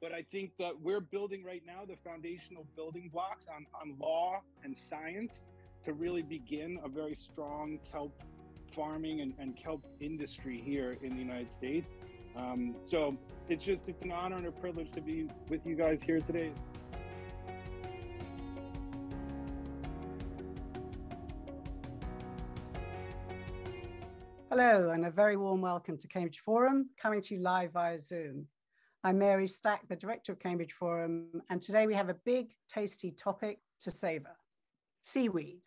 but I think that we're building right now the foundational building blocks on, on law and science to really begin a very strong kelp farming and, and kelp industry here in the United States. Um, so it's just it's an honor and a privilege to be with you guys here today. Hello, and a very warm welcome to Cambridge Forum, coming to you live via Zoom. I'm Mary Stack, the director of Cambridge Forum, and today we have a big, tasty topic to savor seaweed.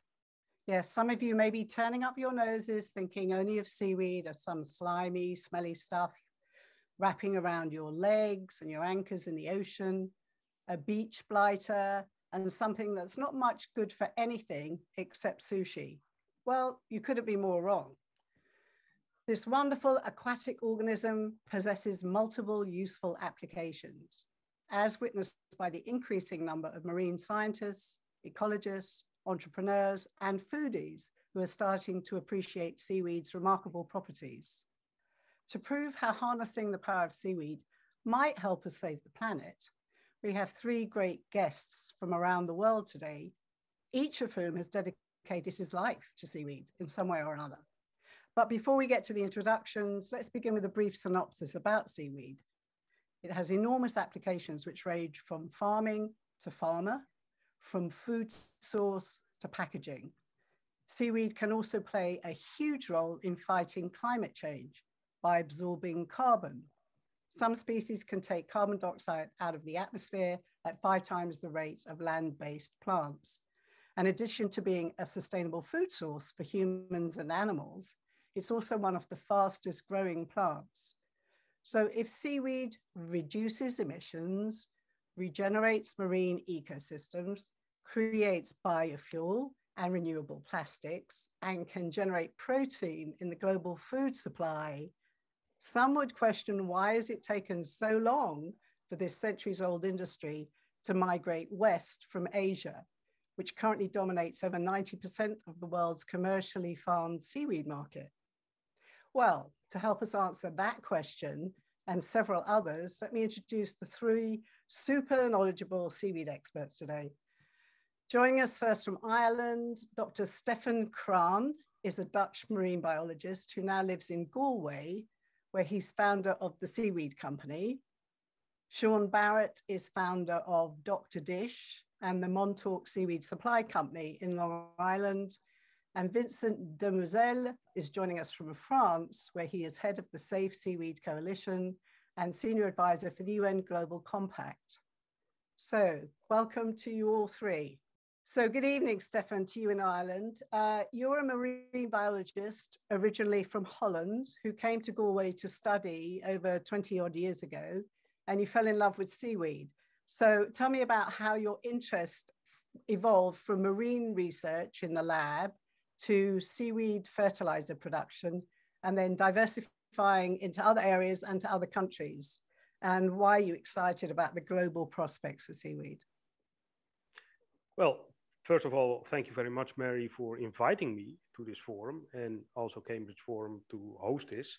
Yes, some of you may be turning up your noses thinking only of seaweed as some slimy, smelly stuff wrapping around your legs and your anchors in the ocean, a beach blighter, and something that's not much good for anything except sushi. Well, you couldn't be more wrong. This wonderful aquatic organism possesses multiple useful applications, as witnessed by the increasing number of marine scientists, ecologists, entrepreneurs, and foodies who are starting to appreciate seaweed's remarkable properties. To prove how harnessing the power of seaweed might help us save the planet, we have three great guests from around the world today, each of whom has dedicated his life to seaweed in some way or another. But before we get to the introductions, let's begin with a brief synopsis about seaweed. It has enormous applications which range from farming to farmer, from food source to packaging. Seaweed can also play a huge role in fighting climate change by absorbing carbon. Some species can take carbon dioxide out of the atmosphere at five times the rate of land-based plants. In addition to being a sustainable food source for humans and animals, it's also one of the fastest growing plants. So if seaweed reduces emissions, regenerates marine ecosystems, creates biofuel and renewable plastics, and can generate protein in the global food supply, some would question why has it taken so long for this centuries old industry to migrate west from Asia, which currently dominates over 90% of the world's commercially farmed seaweed market. Well, to help us answer that question and several others, let me introduce the three super knowledgeable seaweed experts today. Joining us first from Ireland, Dr. Stefan Kraan is a Dutch marine biologist who now lives in Galway, where he's founder of the Seaweed Company. Sean Barrett is founder of Dock to Dish and the Montauk Seaweed Supply Company in Long Island, and Vincent Doumeizel is joining us from France, where he is head of the Safe Seaweed Coalition and senior advisor for the UN Global Compact. So welcome to you all three. So good evening, Stefan, to you in Ireland. Uh, you're a marine biologist originally from Holland who came to Galway to study over 20 odd years ago, and you fell in love with seaweed. So tell me about how your interest evolved from marine research in the lab to seaweed fertilizer production and then diversifying into other areas and to other countries? And why are you excited about the global prospects for seaweed? Well, first of all, thank you very much, Mary, for inviting me to this forum and also Cambridge Forum to host this.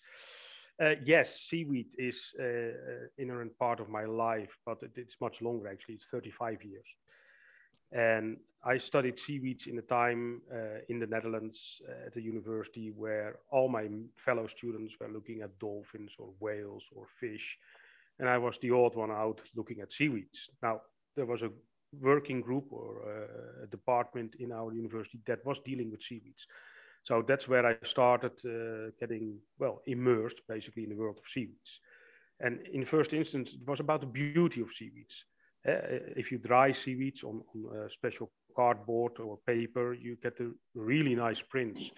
Uh, yes, seaweed is uh, an inherent part of my life, but it's much longer actually. It's 35 years. And I studied seaweeds in a time uh, in the Netherlands uh, at a university where all my fellow students were looking at dolphins or whales or fish. And I was the odd one out looking at seaweeds. Now, there was a working group or uh, a department in our university that was dealing with seaweeds. So that's where I started uh, getting, well, immersed basically in the world of seaweeds. And in the first instance, it was about the beauty of seaweeds. Uh, if you dry seaweeds on, on special cardboard or paper, you get the really nice prints.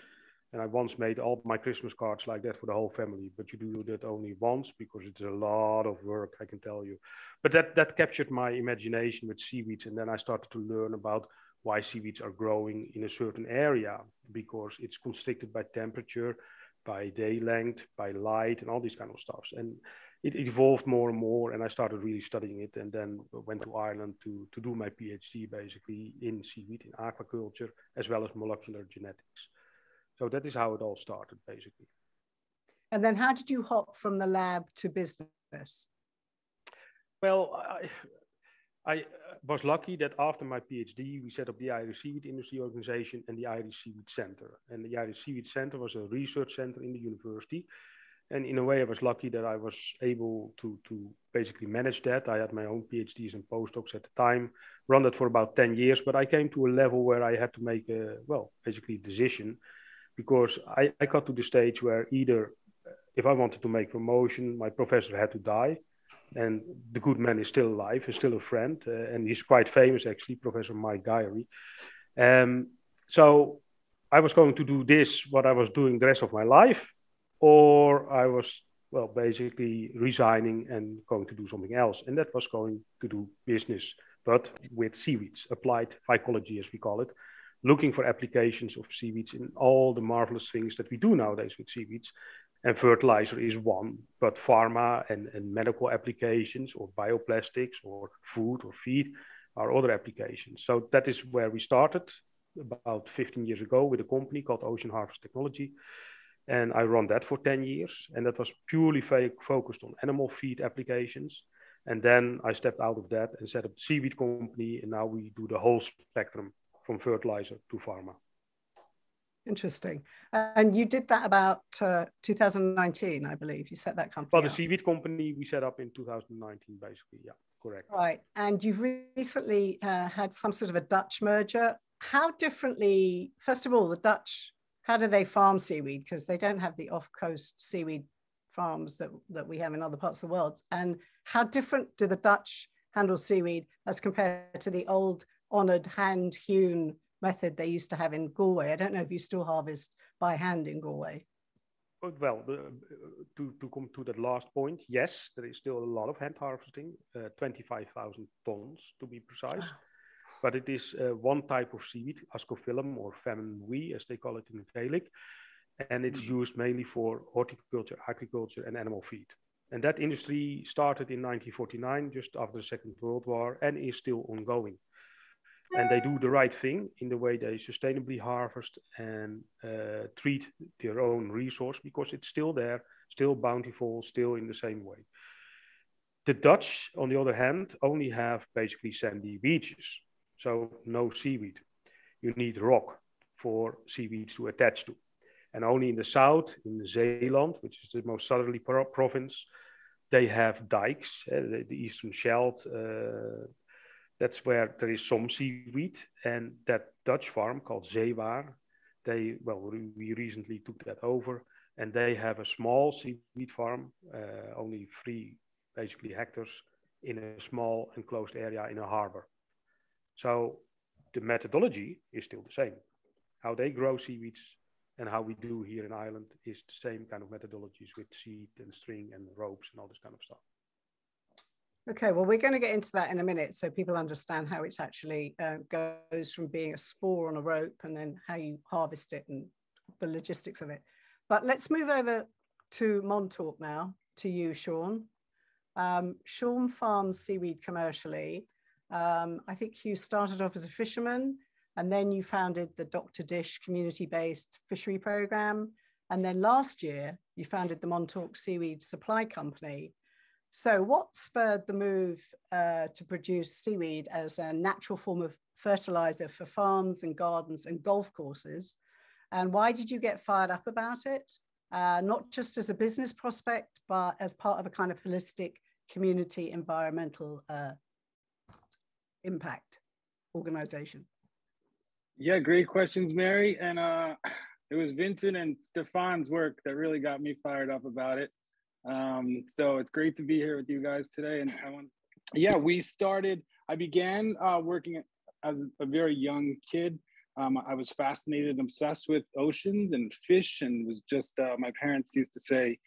And I once made all my Christmas cards like that for the whole family, but you do that only once because it's a lot of work, I can tell you. But that, that captured my imagination with seaweeds. And then I started to learn about why seaweeds are growing in a certain area because it's constricted by temperature, by day length, by light, and all these kind of stuff. And it evolved more and more and I started really studying it and then went to Ireland to, to do my PhD basically in seaweed, in aquaculture, as well as molecular genetics. So that is how it all started basically. And then how did you hop from the lab to business? Well, I, I was lucky that after my PhD, we set up the Irish Seaweed Industry Organization and the Irish Seaweed Center. And the Irish Seaweed Center was a research center in the university. And in a way, I was lucky that I was able to, to basically manage that. I had my own PhDs and postdocs at the time, run that for about 10 years, but I came to a level where I had to make a, well, basically decision because I, I got to the stage where either if I wanted to make promotion, my professor had to die and the good man is still alive, is still a friend, uh, and he's quite famous actually, Professor Mike Guiry. Um, so I was going to do this, what I was doing the rest of my life, or I was well basically resigning and going to do something else, and that was going to do business, but with seaweeds, applied phycology as we call it, looking for applications of seaweeds in all the marvelous things that we do nowadays with seaweeds and fertilizer is one, but pharma and, and medical applications or bioplastics or food or feed are other applications. So that is where we started about 15 years ago with a company called Ocean Harvest Technology. And I run that for 10 years. And that was purely focused on animal feed applications. And then I stepped out of that and set up the seaweed company. And now we do the whole spectrum from fertilizer to pharma. Interesting. And you did that about uh, 2019, I believe. You set that company. Well, the seaweed company we set up in 2019, basically. Yeah, correct. Right. And you've recently uh, had some sort of a Dutch merger. How differently, first of all, the Dutch, how do they farm seaweed? Because they don't have the off coast seaweed farms that, that we have in other parts of the world. And how different do the Dutch handle seaweed as compared to the old honored hand hewn method they used to have in Galway. I don't know if you still harvest by hand in Galway. Well, to, to come to that last point, yes, there is still a lot of hand harvesting, uh, 25,000 tons to be precise. But it is uh, one type of seaweed, Ascophyllum or feamainn as they call it in Gaelic. And it's mm-hmm. used mainly for horticulture, agriculture, and animal feed. And that industry started in 1949, just after the Second World War, and is still ongoing and they do the right thing in the way they sustainably harvest and uh, treat their own resource because it's still there, still bountiful, still in the same way. The Dutch, on the other hand, only have basically sandy beaches, so no seaweed. You need rock for seaweeds to attach to. And only in the south, in Zeeland, which is the most southerly pro province, they have dikes, uh, the, the, Eastern Scheldt, uh, that's where there is some seaweed. And that Dutch farm called Zeewaar, they, well, we recently took that over and they have a small seaweed farm, uh, only three basically hectares in a small enclosed area in a harbor. So the methodology is still the same. How they grow seaweeds and how we do here in Ireland is the same kind of methodologies with seed and string and ropes and all this kind of stuff. Okay, well, we're going to get into that in a minute so people understand how it actually uh, goes from being a spore on a rope and then how you harvest it and the logistics of it. But let's move over to Montauk now, to you, Sean. Um, Sean farms seaweed commercially. Um, I think you started off as a fisherman and then you founded the Dock to Dish community-based fishery program. And then last year, you founded the Montauk Seaweed Supply Company, so, what spurred the move uh, to produce seaweed as a natural form of fertilizer for farms and gardens and golf courses? And why did you get fired up about it? Uh, not just as a business prospect, but as part of a kind of holistic community environmental uh, impact organization? Yeah, great questions, Mary. And uh, it was Vincent and Stefan's work that really got me fired up about it. Um, so it's great to be here with you guys today. And I want, yeah, we started, I began uh, working as a very young kid. Um, I was fascinated and obsessed with oceans and fish, and was just, uh, my parents used to say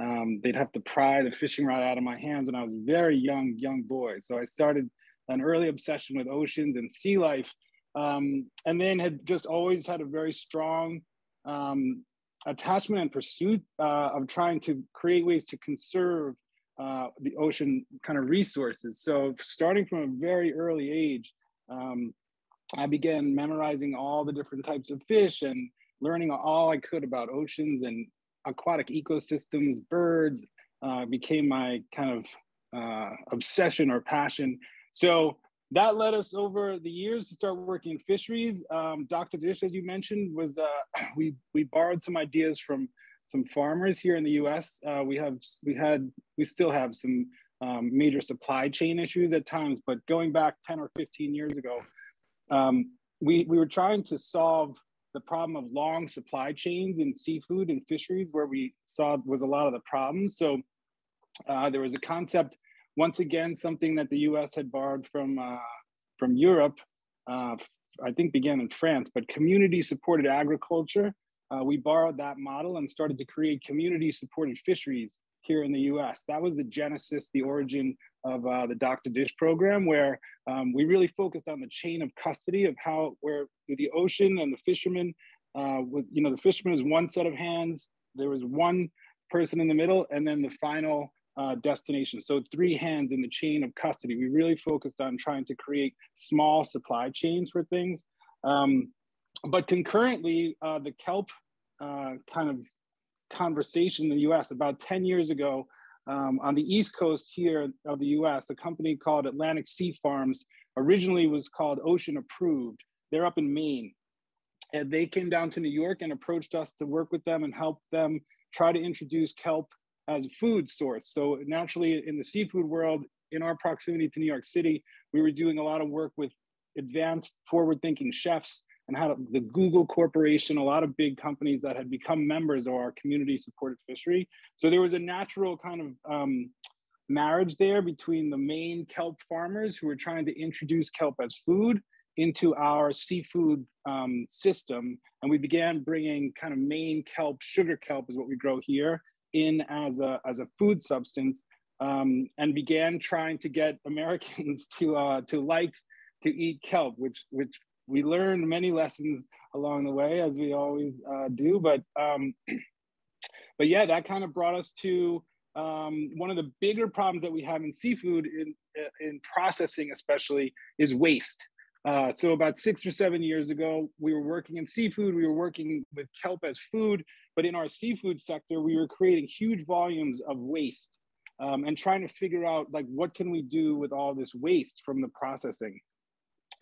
um, they'd have to pry the fishing rod out of my hands when I was very young, young boy. So I started an early obsession with oceans and sea life. Um, and then had just always had a very strong um, attachment and pursuit uh, of trying to create ways to conserve uh, the ocean kind of resources. So starting from a very early age, um, I began memorizing all the different types of fish and learning all I could about oceans and aquatic ecosystems, birds, uh, became my kind of uh, obsession or passion. So that led us over the years to start working in fisheries. Um, Dock to Dish, as you mentioned, was uh, we we borrowed some ideas from some farmers here in the U.S. Uh, we have we had we still have some um, major supply chain issues at times, but going back 10 or 15 years ago, um, we we were trying to solve the problem of long supply chains in seafood and fisheries, where we saw was a lot of the problems. So uh, there was a concept once again, something that the US had borrowed from, uh, from Europe, uh, I think began in France, but community supported agriculture. Uh, we borrowed that model and started to create community supported fisheries here in the US. That was the genesis, the origin of uh, the Dock to Dish program, where um, we really focused on the chain of custody of how, where the ocean and the fishermen, uh, with, you know, the fisherman is one set of hands, there was one person in the middle, and then the final uh, destination. So three hands in the chain of custody. We really focused on trying to create small supply chains for things. Um, but concurrently, uh, the kelp uh, kind of conversation in the US about 10 years ago um, on the East Coast here of the US, a company called Atlantic Sea Farms originally was called Ocean Approved. They're up in Maine. And they came down to New York and approached us to work with them and help them try to introduce kelp as a food source. So naturally in the seafood world, in our proximity to New York City, we were doing a lot of work with advanced forward-thinking chefs and how the Google Corporation, a lot of big companies that had become members of our community supported fishery. So there was a natural kind of um, marriage there between the Maine kelp farmers who were trying to introduce kelp as food into our seafood um, system. And we began bringing kind of Maine kelp, sugar kelp is what we grow here, in as a, as a food substance um, and began trying to get Americans to, uh, to like to eat kelp, which, which we learned many lessons along the way, as we always uh, do. But, um, but yeah, that kind of brought us to um, one of the bigger problems that we have in seafood, in, in processing especially, is waste. Uh, so about six or seven years ago, we were working in seafood. We were working with kelp as food, but in our seafood sector, we were creating huge volumes of waste um, and trying to figure out like what can we do with all this waste from the processing.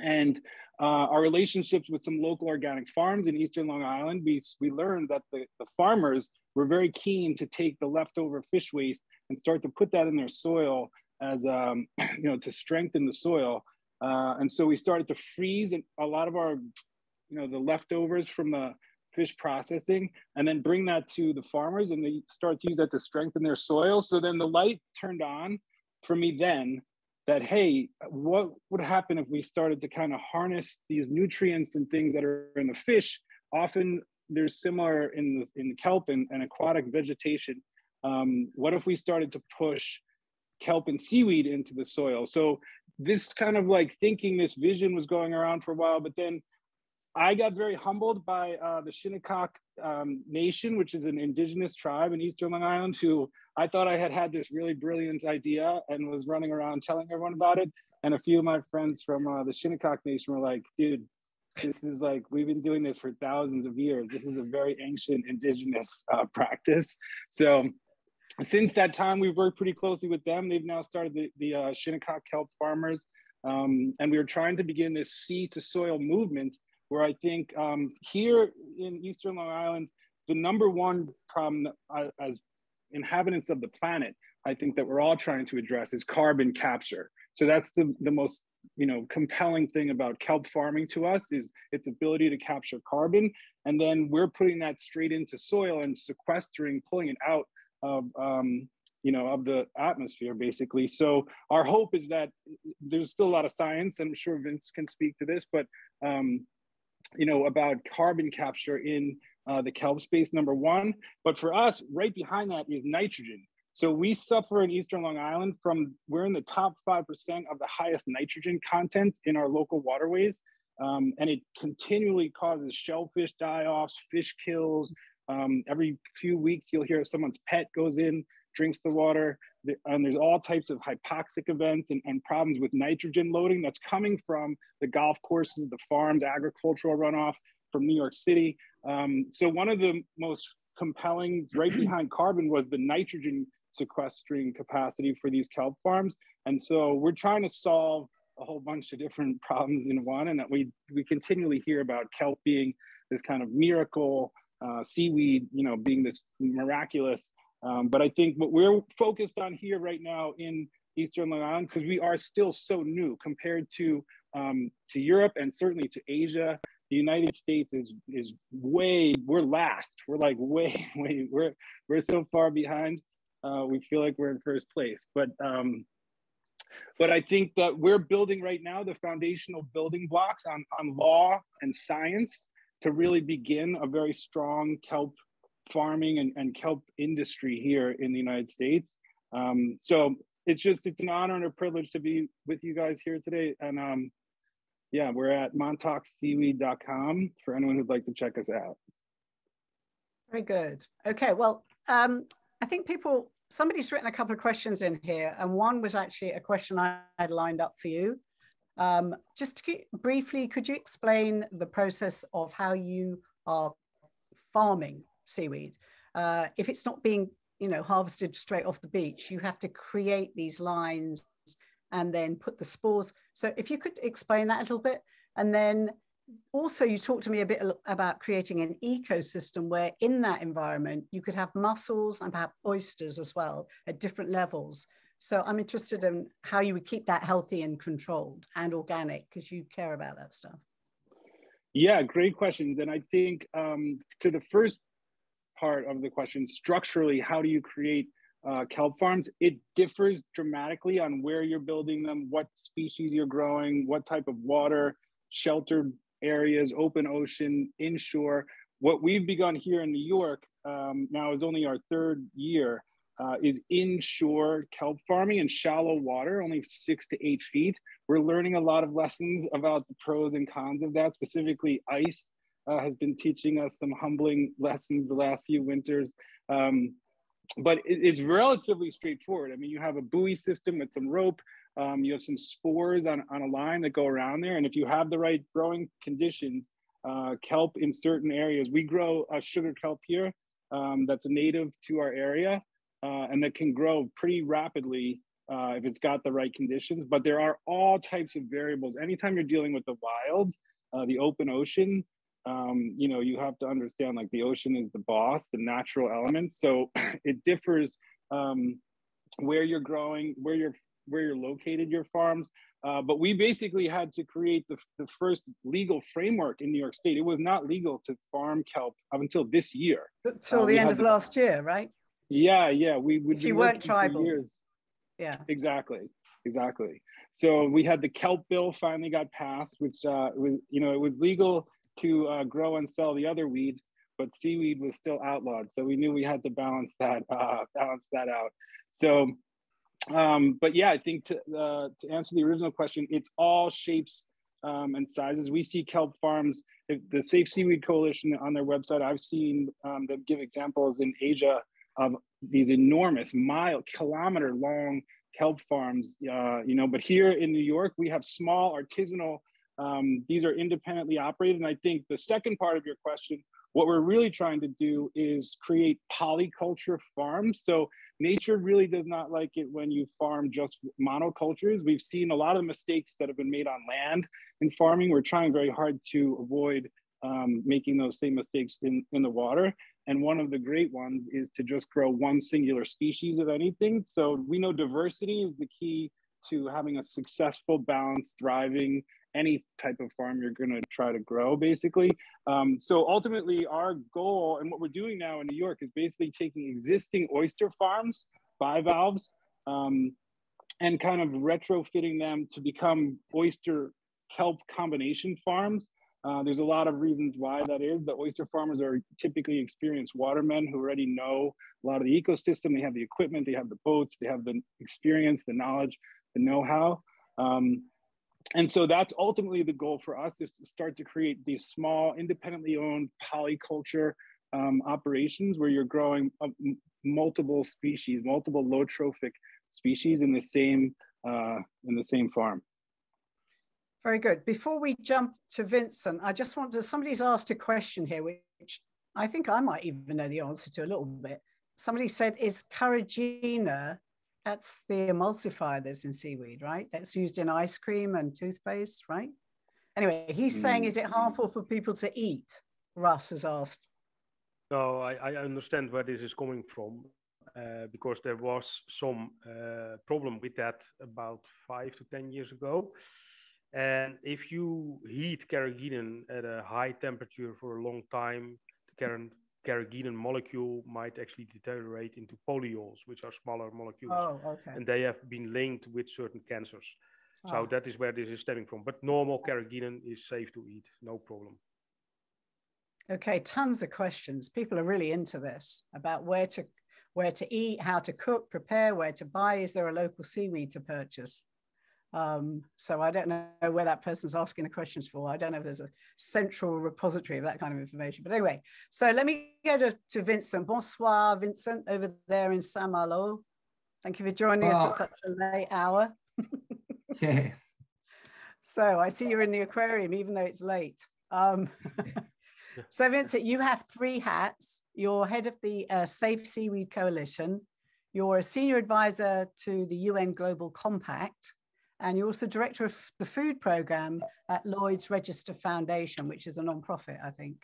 And uh, our relationships with some local organic farms in Eastern Long Island, we, we learned that the, the farmers were very keen to take the leftover fish waste and start to put that in their soil as, um, you know, to strengthen the soil. Uh, and so we started to freeze a lot of our, you know, the leftovers from the fish processing and then bring that to the farmers and they start to use that to strengthen their soil. So then the light turned on for me then that, hey, what would happen if we started to kind of harness these nutrients and things that are in the fish? Often there's similar in the, in kelp and, and aquatic vegetation. Um, what if we started to push kelp and seaweed into the soil? So this kind of like thinking this vision was going around for a while, but then I got very humbled by uh, the Shinnecock um, Nation, which is an indigenous tribe in Eastern Long Island, who I thought I had had this really brilliant idea and was running around telling everyone about it. And a few of my friends from uh, the Shinnecock Nation were like, dude, this is like, we've been doing this for thousands of years. This is a very ancient indigenous uh, practice. So since that time, we've worked pretty closely with them. They've now started the, the uh, Shinnecock Kelp Farmers. Um, and we were trying to begin this sea to soil movement where I think um, here in Eastern Long Island, the number one problem as inhabitants of the planet, I think that we're all trying to address is carbon capture. So that's the, the most you know compelling thing about kelp farming to us is its ability to capture carbon. And then we're putting that straight into soil and sequestering pulling it out of um, you know of the atmosphere basically. So our hope is that there's still a lot of science. I'm sure vince can speak to this but um, you know about carbon capture in uh, the kelp space number one. But for us right behind that is nitrogen. So we suffer in eastern long island from we're in the top 5% of the highest nitrogen content in our local waterways. Um, and it continually causes shellfish die-offs fish kills. Um, every few weeks, you'll hear someone's pet goes in, drinks the water, and there's all types of hypoxic events and, and problems with nitrogen loading that's coming from the golf courses, the farms, agricultural runoff from New York City. Um, so one of the most compelling, right behind carbon, was the nitrogen sequestering capacity for these kelp farms. And so we're trying to solve a whole bunch of different problems in one, and that we we continually hear about kelp being this kind of miracle uh, seaweed, you know, being this miraculous. Um, but I think what we're focused on here right now in Eastern Long Island, because we are still so new compared to um, to Europe and certainly to Asia. The United States is is way we're last. We're like way way we're we're so far behind. Uh, we feel like we're in first place, but um, but I think that we're building right now the foundational building blocks on on law and science to really begin a very strong kelp farming and, and kelp industry here in the United States. Um, so it's just it's an honor and a privilege to be with you guys here today. And um, yeah, we're at montaukseaweed.com for anyone who'd like to check us out. Very good. Okay, well, um, I think people, somebody's written a couple of questions in here, and one was actually a question I had lined up for you. Um, just briefly, could you explain the process of how you are farming seaweed? Uh, if it's not being, you know, harvested straight off the beach, you have to create these lines and then put the spores. So if you could explain that a little bit, and then also you talked to me a bit about creating an ecosystem where in that environment you could have mussels and perhaps oysters as well at different levels so I'm interested in how you would keep that healthy and controlled and organic because you care about that stuff. Yeah, great questions. And I think um, to the first part of the question, structurally, how do you create uh, kelp farms? It differs dramatically on where you're building them, what species you're growing, what type of water, sheltered areas, open ocean, inshore. What we've begun here in New York um, now is only our third year uh, is inshore kelp farming in shallow water, only six to eight feet. We're learning a lot of lessons about the pros and cons of that. Specifically, ice uh, has been teaching us some humbling lessons the last few winters. Um, but it, it's relatively straightforward. I mean, you have a buoy system with some rope. Um, you have some spores on, on a line that go around there. And if you have the right growing conditions, uh, kelp in certain areas, we grow a sugar kelp here um, that's native to our area uh, and that can grow pretty rapidly uh, if it's got the right conditions. But there are all types of variables. Anytime you're dealing with the wild, uh, the open ocean, um, you know, you have to understand like the ocean is the boss, the natural elements. So it differs um, where you're growing, where you're where you're located your farms. Uh, but we basically had to create the, the first legal framework in New York State. It was not legal to farm kelp up until this year. Until uh, the end of last year, right? Yeah, yeah. We would. If you weren't tribal. Years. Yeah. Exactly. Exactly. So we had the kelp bill finally got passed, which uh, was you know it was legal to uh, grow and sell the other weed, but seaweed was still outlawed. So we knew we had to balance that uh, balance that out. So, um, but yeah, I think to uh, to answer the original question, it's all shapes um, and sizes. We see kelp farms. The Safe Seaweed Coalition on their website, I've seen um, them give examples in Asia of these enormous mile kilometer long kelp farms uh, you know but here in new york we have small artisanal um, these are independently operated and i think the second part of your question what we're really trying to do is create polyculture farms so nature really does not like it when you farm just monocultures we've seen a lot of mistakes that have been made on land in farming we're trying very hard to avoid um, making those same mistakes in, in the water. And one of the great ones is to just grow one singular species of anything. So we know diversity is the key to having a successful, balanced, thriving, any type of farm you're going to try to grow, basically. Um, so ultimately, our goal and what we're doing now in New York is basically taking existing oyster farms, bivalves, um, and kind of retrofitting them to become oyster kelp combination farms uh, there's a lot of reasons why that is. The oyster farmers are typically experienced watermen who already know a lot of the ecosystem. They have the equipment, they have the boats, they have the experience, the knowledge, the know-how. Um, and so that's ultimately the goal for us is to start to create these small, independently owned polyculture um, operations where you're growing uh, multiple species, multiple low trophic species in the same uh, in the same farm. Very good. Before we jump to Vincent, I just want to, somebody's asked a question here, which I think I might even know the answer to a little bit. somebody said, is carrageenan, that's the emulsifier that's in seaweed, right? That's used in ice cream and toothpaste, right? Anyway, he's mm. saying, is it harmful for people to eat? Russ has asked. No, I, I understand where this is coming from. Uh, because there was some uh, problem with that about five to 10 years ago. And if you heat carrageenan at a high temperature for a long time, the carrageenan molecule might actually deteriorate into polyols, which are smaller molecules. Oh, okay. And they have been linked with certain cancers. Oh. So ah. that is where this is stemming from. But normal carrageenan is safe to eat, no problem. Okay, tons of questions. People are really into this about where to where to eat, how to cook, prepare, where to buy. Is there a local seaweed to purchase? Um, so I don't know where that person's asking the questions for. I don't know if there's a central repository of that kind of information. But anyway, so let me go to, to Vincent. Bonsoir, Vincent, over there in Saint-Malo. Thank you for joining oh. us at such a late hour. yeah. So I see you're in the aquarium, even though it's late. Um, so Vincent, you have three hats. You're head of the uh, Safe Seaweed Coalition. You're a senior advisor to the UN Global Compact, and you're also director of the food program at Lloyd's Register Foundation, which is a non-profit, I think.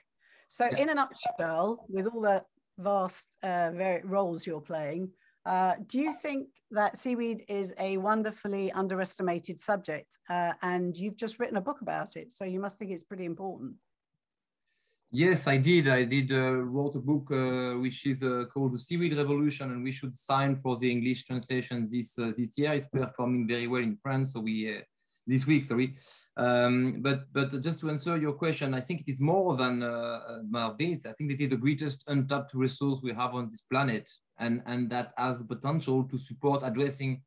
So, yeah. in a nutshell, with all the vast uh, roles you're playing, uh, do you think that seaweed is a wonderfully underestimated subject? Uh, and you've just written a book about it, so you must think it's pretty important. Yes, I did. I did uh, wrote a book uh, which is uh, called The Seaweed Revolution, and we should sign for the English translation this uh, this year. It's performing very well in France, so we uh, this week, sorry. Um, but but just to answer your question, I think it is more than uh, this. I think it is the greatest untapped resource we have on this planet, and and that has the potential to support addressing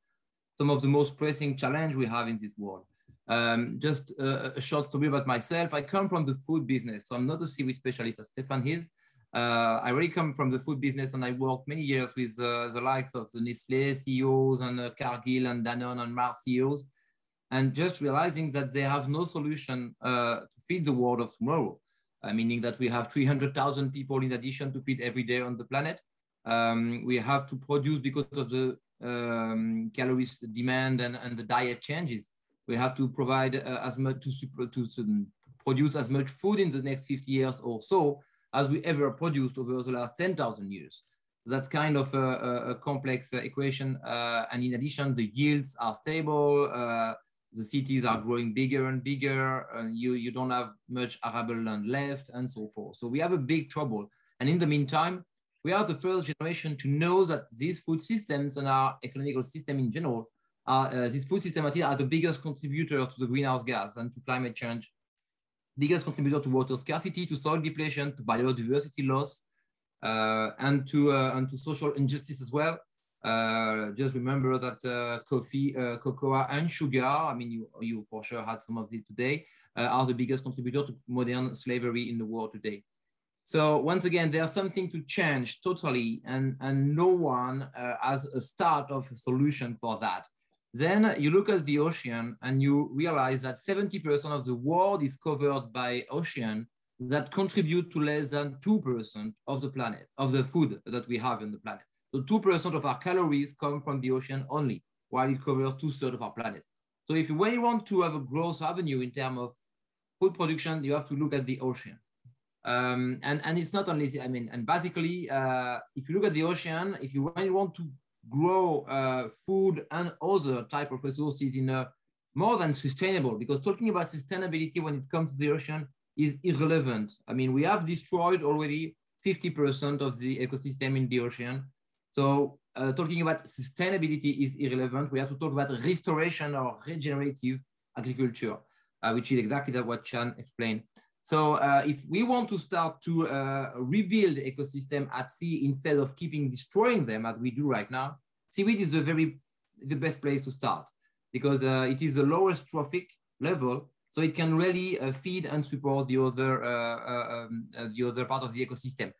some of the most pressing challenge we have in this world. Um, just a, a, short story about myself. I come from the food business, so I'm not a seaweed specialist as Stefan is. Uh, I really come from the food business and I worked many years with uh, the likes of the Nestle CEOs and uh, Cargill and Danone and Mars CEOs, and just realizing that they have no solution uh, to feed the world of tomorrow, uh, meaning that we have 300,000 people in addition to feed every day on the planet. Um, we have to produce because of the um, calories demand and, and the diet changes we have to provide uh, as much to, to, to produce as much food in the next 50 years or so as we ever produced over the last 10,000 years. That's kind of a, a complex uh, equation. Uh, and in addition, the yields are stable. Uh, the cities are growing bigger and bigger. And you, you don't have much arable land left and so forth. So we have a big trouble. And in the meantime, we are the first generation to know that these food systems and our economical system in general uh, this food system are the biggest contributor to the greenhouse gas and to climate change, biggest contributor to water scarcity, to soil depletion, to biodiversity loss, uh, and to uh, and to social injustice as well. Uh, just remember that uh, coffee, uh, cocoa, and sugar. I mean, you you for sure had some of it today. are the biggest contributor to modern slavery in the world today. So once again, there's something to change totally, and and no one has a start of a solution for that. Then you look at the ocean and you realize that 70% of the world is covered by ocean that contribute to less than 2% of the planet, of the food that we have in the planet. So 2% of our calories come from the ocean only, while it covers two thirds of our planet. So if you, you want to have a growth avenue in terms of food production, you have to look at the ocean. Um, and, and it's not only, I mean, and basically, uh, if you look at the ocean, if you, really want to grow uh, food and other type of resources in a more than sustainable because talking about sustainability when it comes to the ocean is irrelevant. I mean, we have destroyed already 50% of the ecosystem in the ocean. So uh, talking about sustainability is irrelevant. We have to talk about restoration or regenerative agriculture, uh, which is exactly what Chan explained. So uh, if we want to start to uh, rebuild ecosystem at sea instead of keeping destroying them as we do right now, seaweed is the very the best place to start because uh, it is the lowest trophic level, so it can really uh, feed and support the other uh, uh, um, the other part of the ecosystem.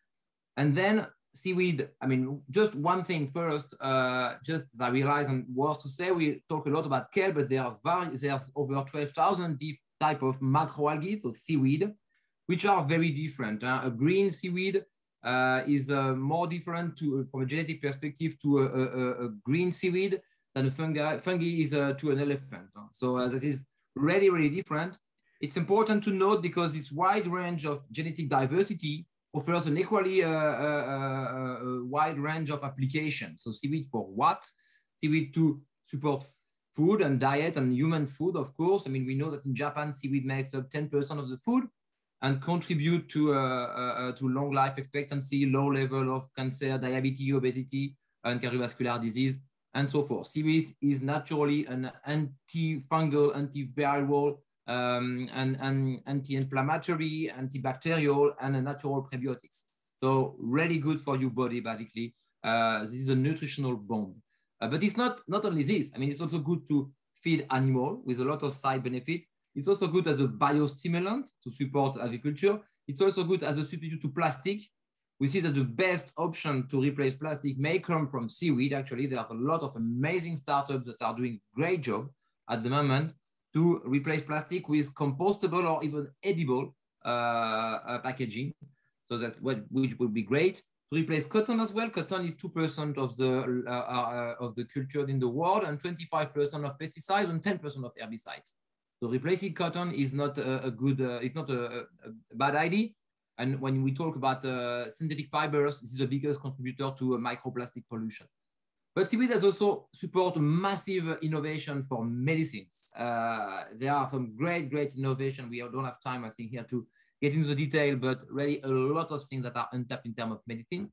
And then seaweed, I mean, just one thing first, just I realize and worth to say, we talk a lot about kelp, but there are there's over 12,000 type of macroalgae, so seaweed, which are very different. Uh, a green seaweed uh, is uh, more different to, from a genetic perspective to a, a, a green seaweed than a fungi, fungi is uh, to an elephant. So uh, that is really, really different. It's important to note because this wide range of genetic diversity offers an equally uh, uh, wide range of applications. So seaweed for what? Seaweed to support food and diet and human food, of course. I mean, we know that in Japan, seaweed makes up 10% of the food and contribute to, uh, uh, to long life expectancy, low level of cancer, diabetes, obesity, and cardiovascular disease, and so forth. Seaweed is naturally an antifungal, antiviral, um, and, and anti-inflammatory, antibacterial, and a natural prebiotics. So really good for your body, basically. Uh, this is a nutritional bomb. Uh, but it's not, not only this. I mean, it's also good to feed animal with a lot of side benefit. It's also good as a biostimulant to support agriculture. It's also good as a substitute to plastic. We see that the best option to replace plastic may come from seaweed. Actually, there are a lot of amazing startups that are doing great job at the moment to replace plastic with compostable or even edible uh, uh, packaging. So that's what which would be great replace cotton as well. Cotton is 2% of the, uh, uh, of the culture in the world and 25% of pesticides and 10% of herbicides. So replacing cotton is not a, a good, uh, it's not a, a, bad idea. And when we talk about uh, synthetic fibers, this is the biggest contributor to microplastic pollution. But seaweed has also support massive innovation for medicines. Uh, there are some great, great innovation. We don't have time, I think, here to get into the detail, but really a lot of things that are untapped in terms of medicine.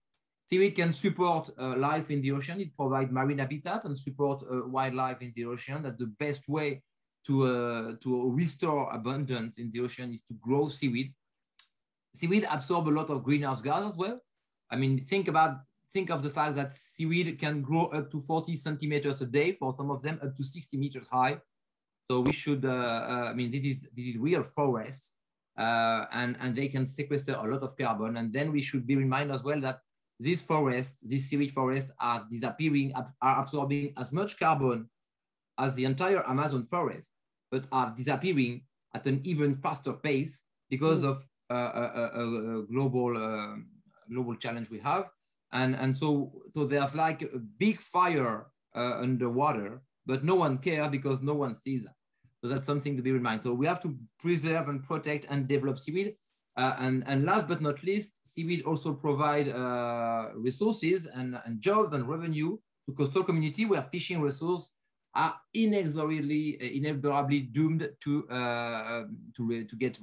Seaweed can support uh, life in the ocean. It provides marine habitat and support uh, wildlife in the ocean. That the best way to, uh, to restore abundance in the ocean is to grow seaweed. Seaweed absorb a lot of greenhouse gas as well. I mean, think about think of the fact that seaweed can grow up to 40 centimeters a day for some of them up to 60 meters high. So we should, uh, uh, I mean, this is, this is real forest uh, and, and they can sequester a lot of carbon. And then we should be reminded as well that these forests, these seaweed forests are disappearing, are absorbing as much carbon as the entire Amazon forest, but are disappearing at an even faster pace because mm. of uh, a, a, a, global uh, global challenge we have. And, and so, so there's like a big fire uh, underwater, but no one cares because no one sees it. So that's something to be reminded. So we have to preserve and protect and develop seaweed. Uh, and, and last but not least, seaweed also provide uh, resources and, and jobs and revenue to coastal community where fishing resources are inexorably, inexorably doomed to, uh, to, to get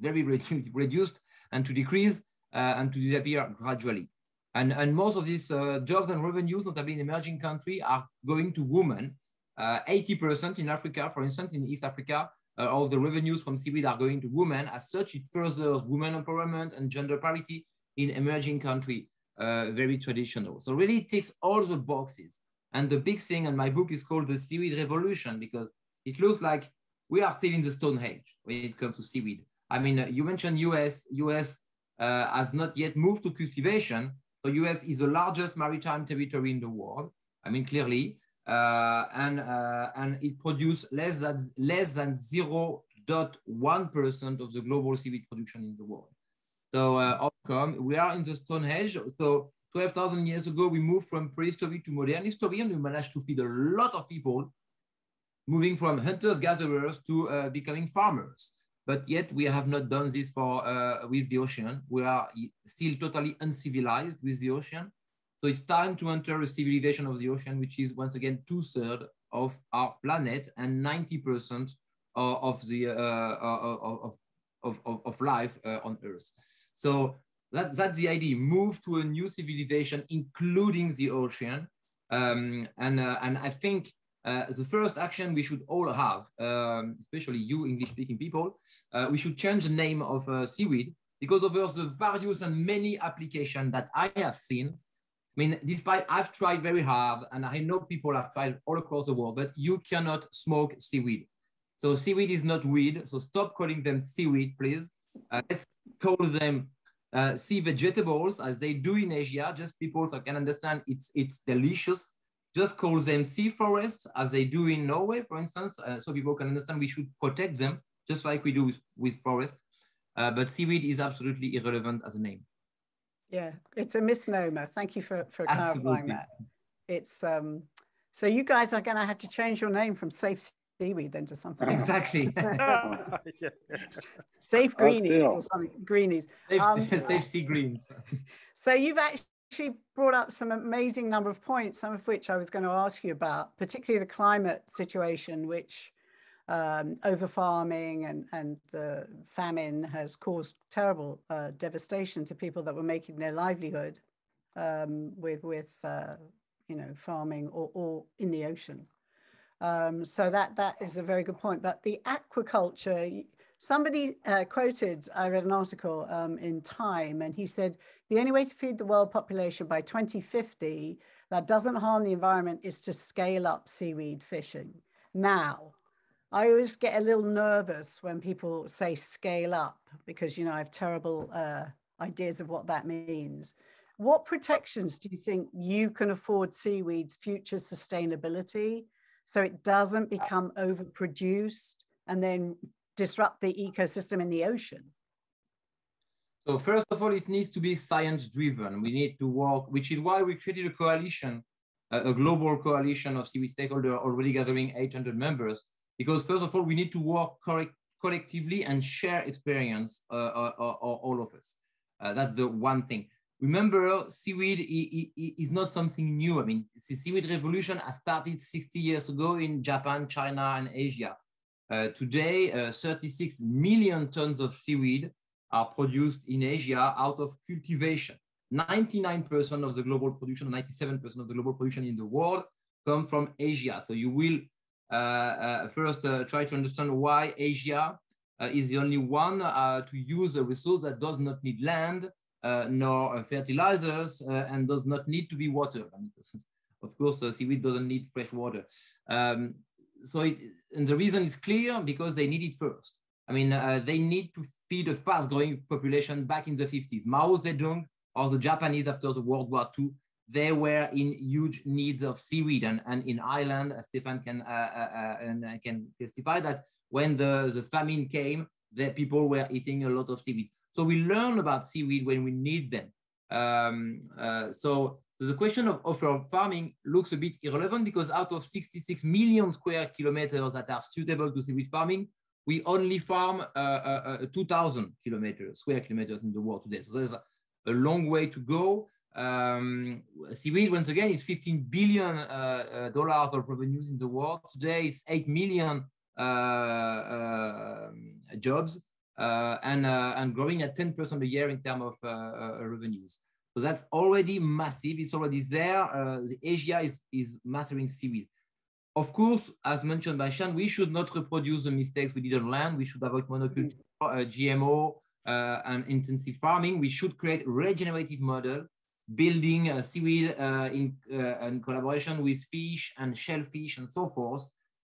very reduced and to decrease uh, and to disappear gradually. And, and most of these uh, jobs and revenues, notably in emerging countries, are going to women 80% uh, in Africa, for instance, in East Africa, uh, all the revenues from seaweed are going to women. As such, it furthers women empowerment and gender parity in emerging country, uh, very traditional. So really it ticks all the boxes. And the big thing, and my book is called The Seaweed Revolution because it looks like we are still in the Stone Age when it comes to seaweed. I mean, uh, you mentioned US, US uh, has not yet moved to cultivation. So US is the largest maritime territory in the world. I mean, clearly, uh, and uh, and it produced less than less than 0.1% of the global seaweed production in the world. So uh, outcome, we are in the Stone Age. So 12,000 years ago, we moved from prehistory to modern history, and we managed to feed a lot of people, moving from hunters gatherers to uh, becoming farmers. But yet, we have not done this for uh, with the ocean. We are still totally uncivilized with the ocean. So it's time to enter a civilization of the ocean, which is once again two thirds of our planet and 90% of the uh, uh, of, of, of, of life uh, on Earth. So that, that's the idea, move to a new civilization, including the ocean. Um, and, uh, and I think uh, the first action we should all have, um, especially you English speaking people, uh, we should change the name of seaweed because of the various and many applications that I have seen I mean, despite I've tried very hard, and I know people have tried all across the world, but you cannot smoke seaweed. So seaweed is not weed. So stop calling them seaweed, please. Uh, let's call them uh, sea vegetables, as they do in Asia. Just people so can understand it's it's delicious. Just call them sea forests, as they do in Norway, for instance, uh, so people can understand we should protect them, just like we do with, with forest. Uh, but seaweed is absolutely irrelevant as a name. Yeah, it's a misnomer. Thank you for, for clarifying that. It's um, so you guys are going to have to change your name from Safe Seaweed then to something. Exactly. Safe Greenies or something. Greenies. Safe, um, safe Sea Greens. So you've actually brought up some amazing number of points, some of which I was going to ask you about, particularly the climate situation, which um, over farming and, and the famine has caused terrible uh, devastation to people that were making their livelihood um, with, with uh, you know, farming or, or in the ocean. Um, so that that is a very good point. But the aquaculture, somebody uh, quoted, I read an article um, in Time, and he said the only way to feed the world population by 2050 that doesn't harm the environment is to scale up seaweed fishing. Now, I always get a little nervous when people say scale up because, you know, I have terrible uh, ideas of what that means. What protections do you think you can afford seaweed's future sustainability so it doesn't become overproduced and then disrupt the ecosystem in the ocean? So first of all, it needs to be science driven. We need to work, which is why we created a coalition, a global coalition of seaweed stakeholders already gathering 800 members because first of all, we need to work correct, collectively and share experience, uh, uh, uh, all of us. Uh, that's the one thing. Remember, seaweed is not something new. I mean, the seaweed revolution has started 60 years ago in Japan, China, and Asia. Uh, today, uh, 36 million tons of seaweed are produced in Asia out of cultivation. 99% of the global production, 97% of the global production in the world come from Asia. So you will uh, uh, Uh, uh, first uh, try to understand why Asia uh, is the only one to use a resource that does not need land nor fertilizers and does not need to be watered. Of course, seaweed doesn't need fresh water. Um, so it, and the reason is clear because they need it first. I mean, uh, they need to feed a fast growing population back in the 50s. Mao Zedong or the Japanese after the World War II they were in huge needs of seaweed. And, and in Ireland, uh, Stefan can, uh, uh, uh and can testify that when the, the famine came, the people were eating a lot of seaweed. So we learn about seaweed when we need them. Um, uh, so, so the question of offshore farming looks a bit irrelevant because out of 66 million square kilometers that are suitable to seaweed farming, we only farm uh, 2,000 kilometers, square kilometers in the world today. So there's a long way to go. Um, seaweed, once again, is 15 billion uh, uh, dollars of revenues in the world. Today, it's 8 million uh, um, jobs and, and growing at 10% a year in terms of revenues. So that's already massive. It's already there. Asia is, is mastering seaweed. Of course, as mentioned by Sean, we should not reproduce the mistakes we did on land. We should avoid monoculture, uh, GMO, uh, and intensive farming. We should create regenerative model building uh, seaweed uh, in, uh, in collaboration with fish and shellfish and so forth.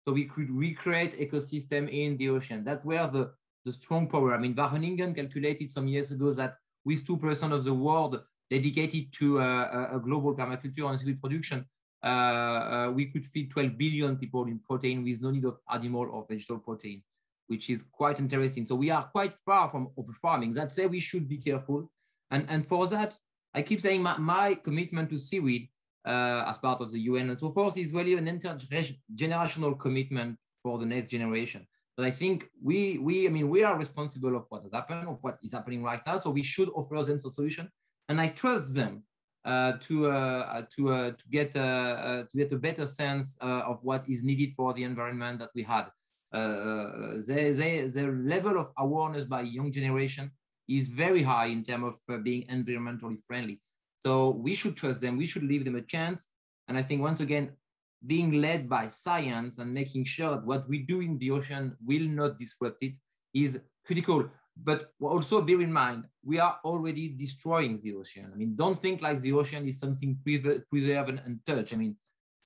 So we could recreate ecosystem in the ocean. That's where the, the strong power. I mean, Wageningen calculated some years ago that with 2% of the world dedicated to uh, a global permaculture and seaweed production, uh, uh, we could feed 12 billion people in protein with no need of animal or vegetable protein, which is quite interesting. So we are quite far from over farming. That's why we should be careful. And, and for that, I keep saying my, my commitment to seaweed uh, as part of the UN and so forth is really an intergenerational commitment for the next generation. But I think we, we, I mean, we are responsible of what has happened, of what is happening right now. So we should offer them a solution, and I trust them uh, to uh, to uh, to get uh, uh, to get a better sense uh, of what is needed for the environment that we had. the level of awareness by young generation is very high in terms of uh, being environmentally friendly. So we should trust them. We should leave them a chance. And I think once again, being led by science and making sure that what we do in the ocean will not disrupt it is critical. But also bear in mind, we are already destroying the ocean. I mean, don't think like the ocean is something preserved and untouched. I mean,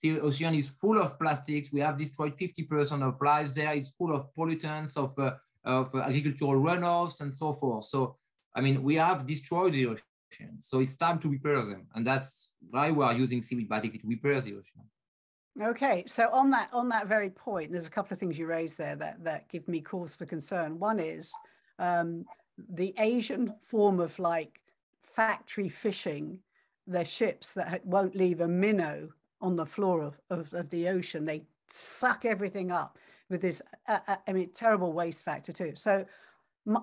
the ocean is full of plastics. We have destroyed 50% of lives there. It's full of pollutants, of uh, of agricultural runoffs and so forth. So, I mean, we have destroyed the ocean. So it's time to repair them. And that's why we are using seaweed basically to repair the ocean. Okay, so on that on that very point, there's a couple of things you raised there that that give me cause for concern. One is um, the Asian form of like factory fishing their ships that won't leave a minnow on the floor of, of, of the ocean. They suck everything up with this, uh, uh I mean, terrible waste factor too. So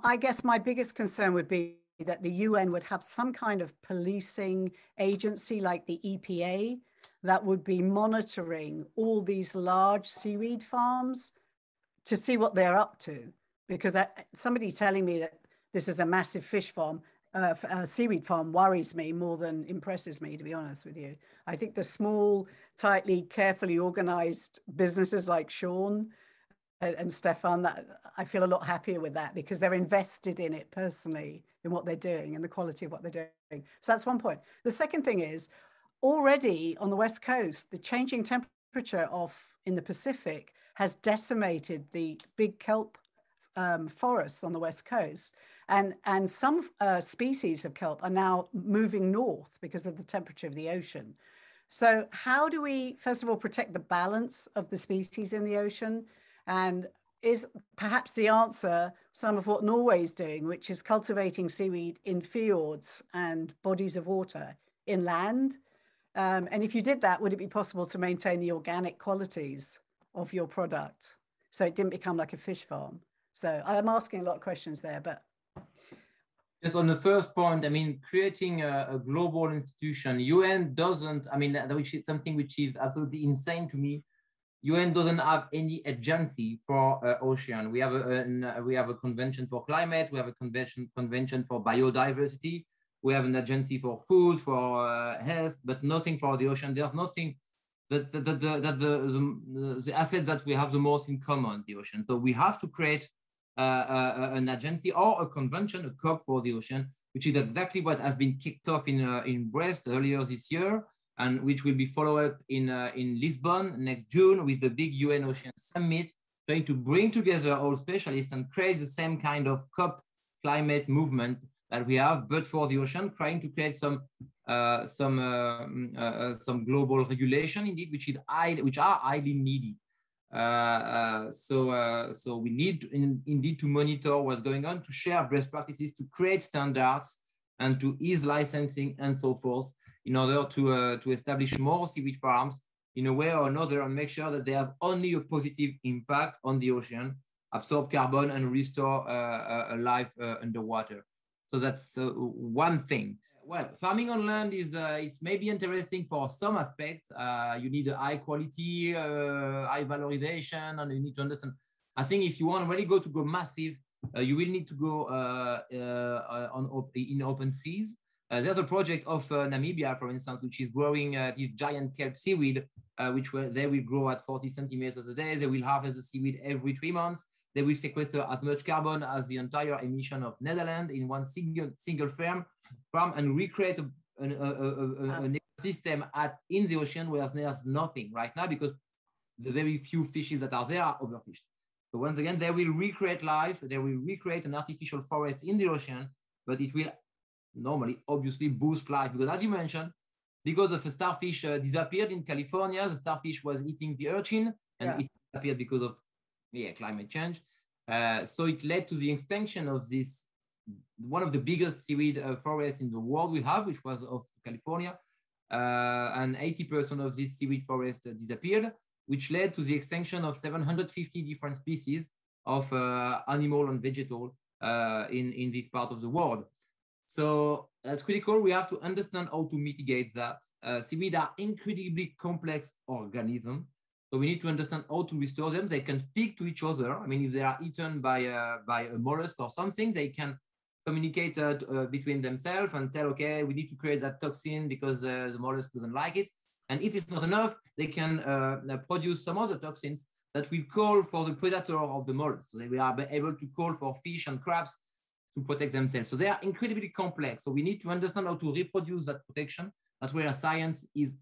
I guess my biggest concern would be that the UN would have some kind of policing agency like the EPA that would be monitoring all these large seaweed farms to see what they're up to. Because I, somebody telling me that this is a massive fish farm, uh, uh, seaweed farm worries me more than impresses me, to be honest with you. I think the small, tightly, carefully organized businesses like Sean and, and Stefan, that I feel a lot happier with that because they're invested in it personally, in what they're doing and the quality of what they're doing. So that's one point. The second thing is already on the West Coast, the changing temperature of in the Pacific has decimated the big kelp um, forests on the West Coast. And, and some uh, species of kelp are now moving north because of the temperature of the ocean. So, how do we, first of all, protect the balance of the species in the ocean? And is perhaps the answer some of what Norway is doing, which is cultivating seaweed in fjords and bodies of water inland? Um, and if you did that, would it be possible to maintain the organic qualities of your product so it didn't become like a fish farm? So I'm asking a lot of questions there, but Yes, on the first point, I mean, creating a, a, global institution, UN doesn't, I mean, which is something which is absolutely insane to me. UN doesn't have any agency for uh, ocean. We have a, a, we have a convention for climate. We have a convention convention for biodiversity. We have an agency for food, for uh, health, but nothing for the ocean. There's nothing that, that, that, the, that the, the, the assets that we have the most in common, the ocean. So we have to create uh, uh, an agency or a convention, a COP for the ocean, which is exactly what has been kicked off in, uh, in Brest earlier this year, and which will be followed up in, in Lisbon next June with the big UN Ocean Summit, trying to bring together all specialists and create the same kind of COP climate movement that we have, but for the ocean, trying to create some uh, some uh, mm, uh, some global regulation indeed, which is high, which are highly needed. Uh, uh, so, uh, so we need to, in, indeed to monitor what's going on, to share best practices, to create standards, and to ease licensing and so forth, in order to to establish more seaweed farms in a way or another, and make sure that they have only a positive impact on the ocean, absorb carbon, and restore a life underwater. So that's one thing well, farming on land is uh, is maybe interesting for some aspects. Uh, you need a high quality, uh, high valorization, and you need to understand. I think if you want really go to go massive, uh, you will need to go uh, uh, on op in open seas. Uh, there's a project of uh, Namibia, for instance, which is growing uh, this giant kelp seaweed, which will, they will grow at 40 centimeters a day. They will harvest the seaweed every three months. They will sequester as much carbon as the entire emission of Netherlands in one single single farm, farm and recreate a, a, a, an ecosystem at in the ocean where there's nothing right now because the very few fishes that are there are overfished. So once again, they will recreate life. They will recreate an artificial forest in the ocean, but it will normally, obviously, boost life because, as you mentioned, because of a starfish uh, disappeared in California, the starfish was eating the urchin, and yeah. it disappeared because of yeah, climate change. Uh, so it led to the extinction of this, one of the biggest seaweed uh, forests in the world we have, which was of California. Uh, and 80% of this seaweed forest uh, disappeared, which led to the extinction of 750 different species of uh, animal and vegetal uh, in, in this part of the world. So that's critical. We have to understand how to mitigate that. seaweed are incredibly complex organisms so we need to understand how to restore them. They can speak to each other. I mean, if they are eaten by a, by a mollusk or something, they can communicate uh, uh, between themselves and tell, okay, we need to create that toxin because uh, the mollusk doesn't like it. And if it's not enough, they can uh, uh, produce some other toxins that will call for the predator of the mollusk. So they be able to call for fish and crabs to protect themselves. So they are incredibly complex. So we need to understand how to reproduce that protection. That's where science is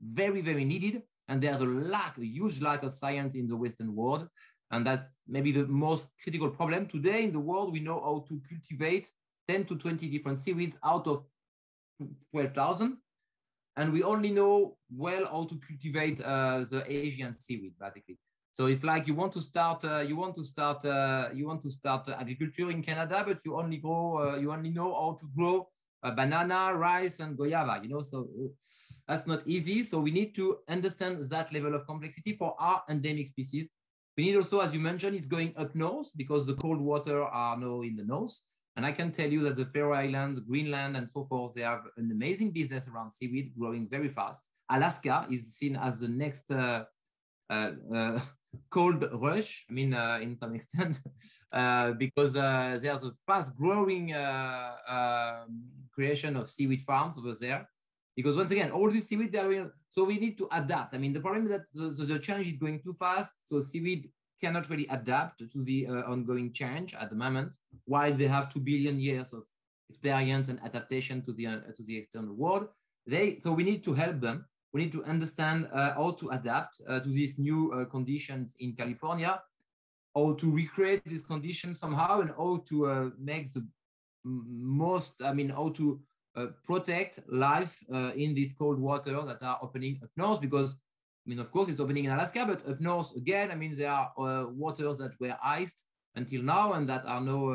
very, very needed and there's a lack, a huge lack of science in the Western world. And that's maybe the most critical problem. Today in the world, we know how to cultivate 10 to 20 different seaweeds out of 12,000. And we only know well how to cultivate uh, the Asian seaweed, basically. So it's like you want to start, uh, you want to start, uh, you want to start agriculture in Canada, but you only grow, uh, you only know how to grow uh, banana, rice, and guayaba, you know, so uh, that's not easy. So we need to understand that level of complexity for our endemic species. We need also, as you mentioned, it's going up north because the cold water are now in the north. And I can tell you that the Faroe Islands, Greenland, and so forth, they have an amazing business around seaweed growing very fast. Alaska is seen as the next uh, uh, uh, cold rush, I mean, uh, in some extent, because there's a fast growing um, creation of seaweed farms over there. Because once again, all these seaweed, are, so we need to adapt. I mean, the problem is that the, the change is going too fast. So seaweed cannot really adapt to the uh, ongoing change at the moment, while they have two billion years of experience and adaptation to the uh, to the external world. They so we need to help them we need to understand uh, how to adapt uh, to these new uh, conditions in California, how to recreate these conditions somehow, and how to make the most, I mean, how to uh, protect life uh, in these cold waters that are opening up north because I mean, of course, it's opening in Alaska, but up north again, I mean, there are uh, waters that were iced until now and that are now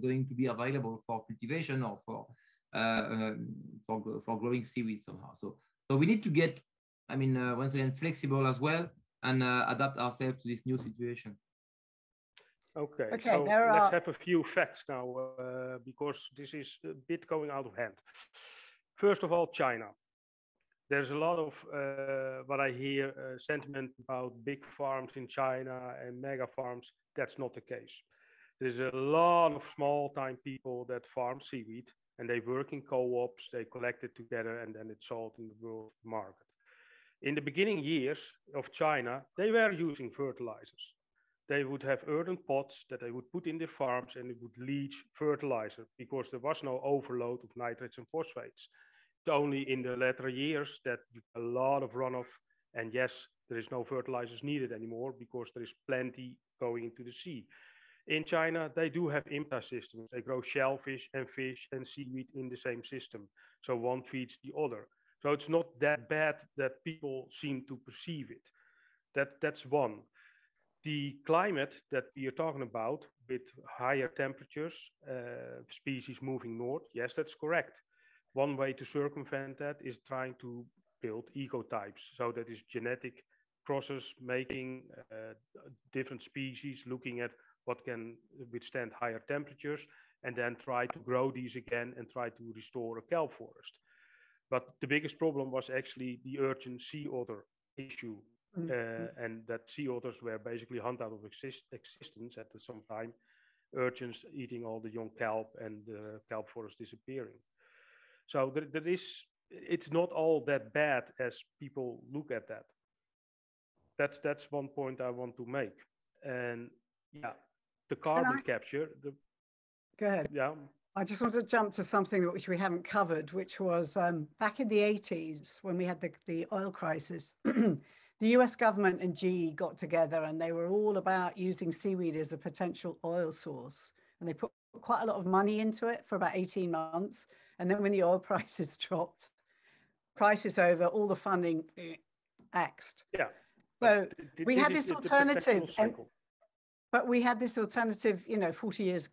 going to be available for cultivation or for um, for, for growing seaweed somehow. So so we need to get, I mean, uh, once again, flexible as well and uh, adapt ourselves to this new situation. Okay, okay so let's are... have a few facts now uh, because this is a bit going out of hand. First of all, China. There's a lot of uh, what I hear uh, sentiment about big farms in China and mega farms. That's not the case. There's a lot of small time people that farm seaweed and they work in co-ops, they collect it together, and then it's sold in the world market. In the beginning years of China, they were using fertilizers. They would have earthen pots that they would put in their farms and it would leach fertilizer because there was no overload of nitrates and phosphates. It's only in the latter years that a lot of runoff, and yes, there is no fertilizers needed anymore because there is plenty going into the sea in China, they do have IMTA systems. They grow shellfish and fish and seaweed in the same system. So one feeds the other. So it's not that bad that people seem to perceive it. That, that's one. The climate that we are talking about with higher temperatures, uh, species moving north, yes, that's correct. One way to circumvent that is trying to build ecotypes. So that is genetic process making uh, different species, looking at what can withstand higher temperatures, and then try to grow these again and try to restore a kelp forest. But the biggest problem was actually the urchin sea otter issue. Mm-hmm. Uh, and that sea otters were basically hunted out of exist- existence at some time, urchins eating all the young kelp and the kelp forest disappearing. So there, there is, it's not all that bad as people look at that. That's that's one point I want to make. And yeah, the carbon I, capture. The, go ahead. Yeah. I just want to jump to something which we haven't covered, which was um, back in the 80s when we had the, the oil crisis. the US government and GE got together and they were all about using seaweed as a potential oil source. And they put quite a lot of money into it for about 18 months. And then when the oil prices dropped, crisis over, all the funding eh, axed. Yeah. So we had this alternative. And, but we had this alternative, you know, 40 years,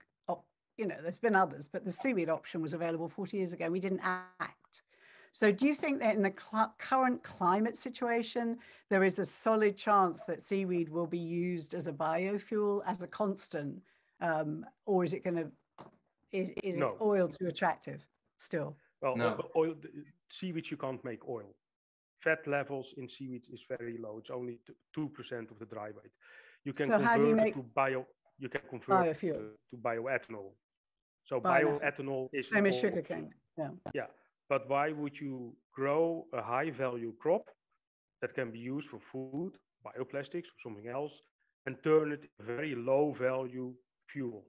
you know, there's been others, but the seaweed option was available 40 years ago. We didn't act. So do you think that in the cl current climate situation, there is a solid chance that seaweed will be used as a biofuel, as a constant, um, or is it going to, is, is no. oil too attractive still? Well, no. oil, seaweed, you can't make oil. Fat levels in seaweed is very low. It's only 2% of the dry weight you can so convert you make... to bio you can convert biofuel. To, bioethanol. So bioethanol, bioethanol is same as sugarcane yeah. Yeah but why would you grow a high value crop that can be used for food bioplastics or something else and turn it very low value fuel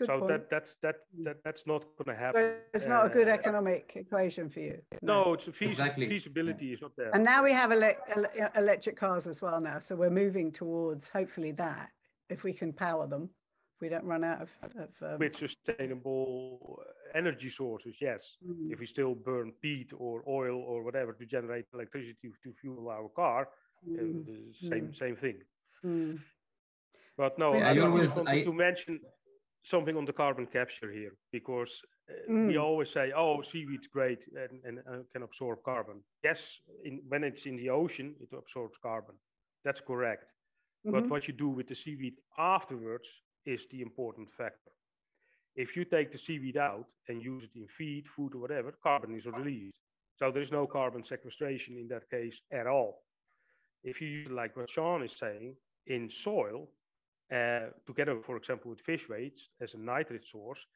Good so point. that that's that, that that's not going to happen. So it's not uh, a good uh, economic equation for you. No, no it's a feas- exactly. feasibility yeah. is not there. And now we have ele- ele- electric cars as well now, so we're moving towards hopefully that if we can power them, we don't run out of, of um... with sustainable energy sources. Yes, mm. if we still burn peat or oil or whatever to generate electricity to fuel our car, mm. uh, the same mm. same thing. Mm. But no, I, I always, wanted I... to mention something on the carbon capture here because mm. we always say, "Oh, seaweed's great and, and uh, can absorb carbon." Yes, in, when it's in the ocean, it absorbs carbon. That's correct. Mm-hmm. But what you do with the seaweed afterwards is the important factor. If you take the seaweed out and use it in feed, food, or whatever, carbon is released. So there's no carbon sequestration in that case at all. If you use, like what Sean is saying, in soil, uh, together, for example, with fish waste as a nitrate source,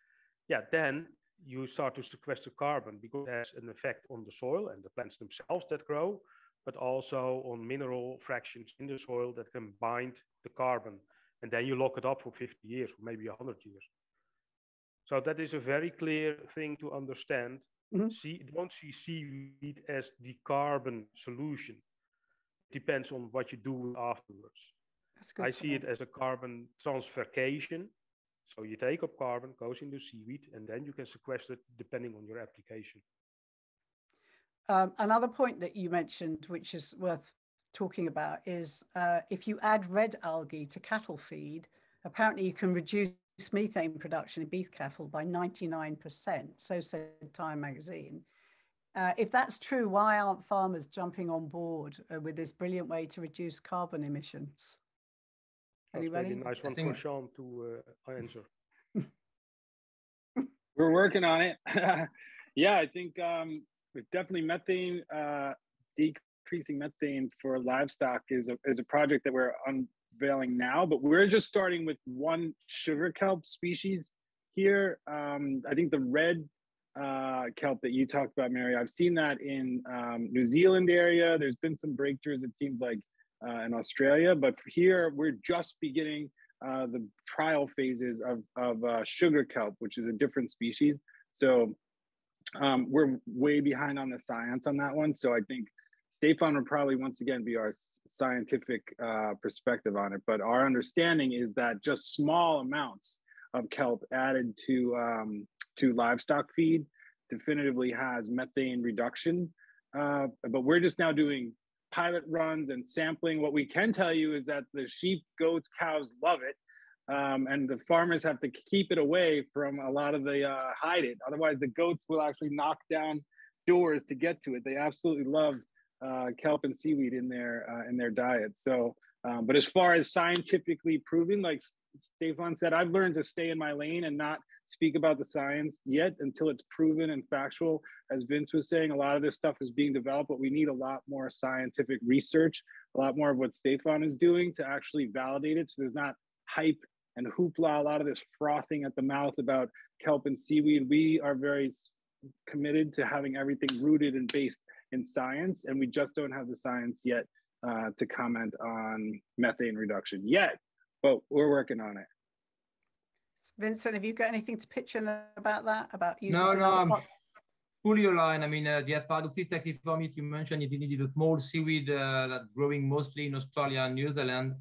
yeah, then you start to sequester carbon because it has an effect on the soil and the plants themselves that grow, but also on mineral fractions in the soil that can bind the carbon. And then you lock it up for 50 years or maybe 100 years. So that is a very clear thing to understand. Mm-hmm. See, don't see seaweed as the carbon solution. It depends on what you do afterwards. I see it as a carbon transfercation. So you take up carbon, goes into seaweed, and then you can sequester it depending on your application. Um, another point that you mentioned, which is worth talking about, is uh, if you add red algae to cattle feed, apparently you can reduce methane production in beef cattle by 99%, so said Time magazine. Uh, if that's true, why aren't farmers jumping on board uh, with this brilliant way to reduce carbon emissions? Anybody? That's a nice one think... for Sean to uh, answer. We're working on it. yeah, I think um, definitely methane, uh, decreasing methane for livestock is a, is a project that we're unveiling now, but we're just starting with one sugar kelp species here. Um, I think the red uh, kelp that you talked about, Mary, I've seen that in um, New Zealand area. There's been some breakthroughs, it seems like, uh, in Australia, but here we're just beginning uh, the trial phases of, of uh, sugar kelp, which is a different species. So um, we're way behind on the science on that one. So I think State Stefan would probably once again be our scientific uh, perspective on it. But our understanding is that just small amounts of kelp added to um, to livestock feed definitively has methane reduction. Uh, but we're just now doing pilot runs and sampling. What we can tell you is that the sheep, goats, cows love it. Um, and the farmers have to keep it away from a lot of the uh, hide it. Otherwise, the goats will actually knock down doors to get to it. They absolutely love uh, kelp and seaweed in their uh, in their diet. So, um, but as far as scientifically proven, like Stefan said, I've learned to stay in my lane and not speak about the science yet until it's proven and factual. As Vince was saying, a lot of this stuff is being developed, but we need a lot more scientific research, a lot more of what Stefan is doing to actually validate it. So there's not hype and hoopla, a lot of this frothing at the mouth about kelp and seaweed. We are very committed to having everything rooted and based in science, and we just don't have the science yet uh, to comment on methane reduction yet, but we're working on it. Vincent, have you got anything to pitch in about that? About using no, no, I'm fully aligned. I mean, uh, the Asparagopsis taxiformis you mentioned, it is a small seaweed uh, that's growing mostly in Australia and New Zealand.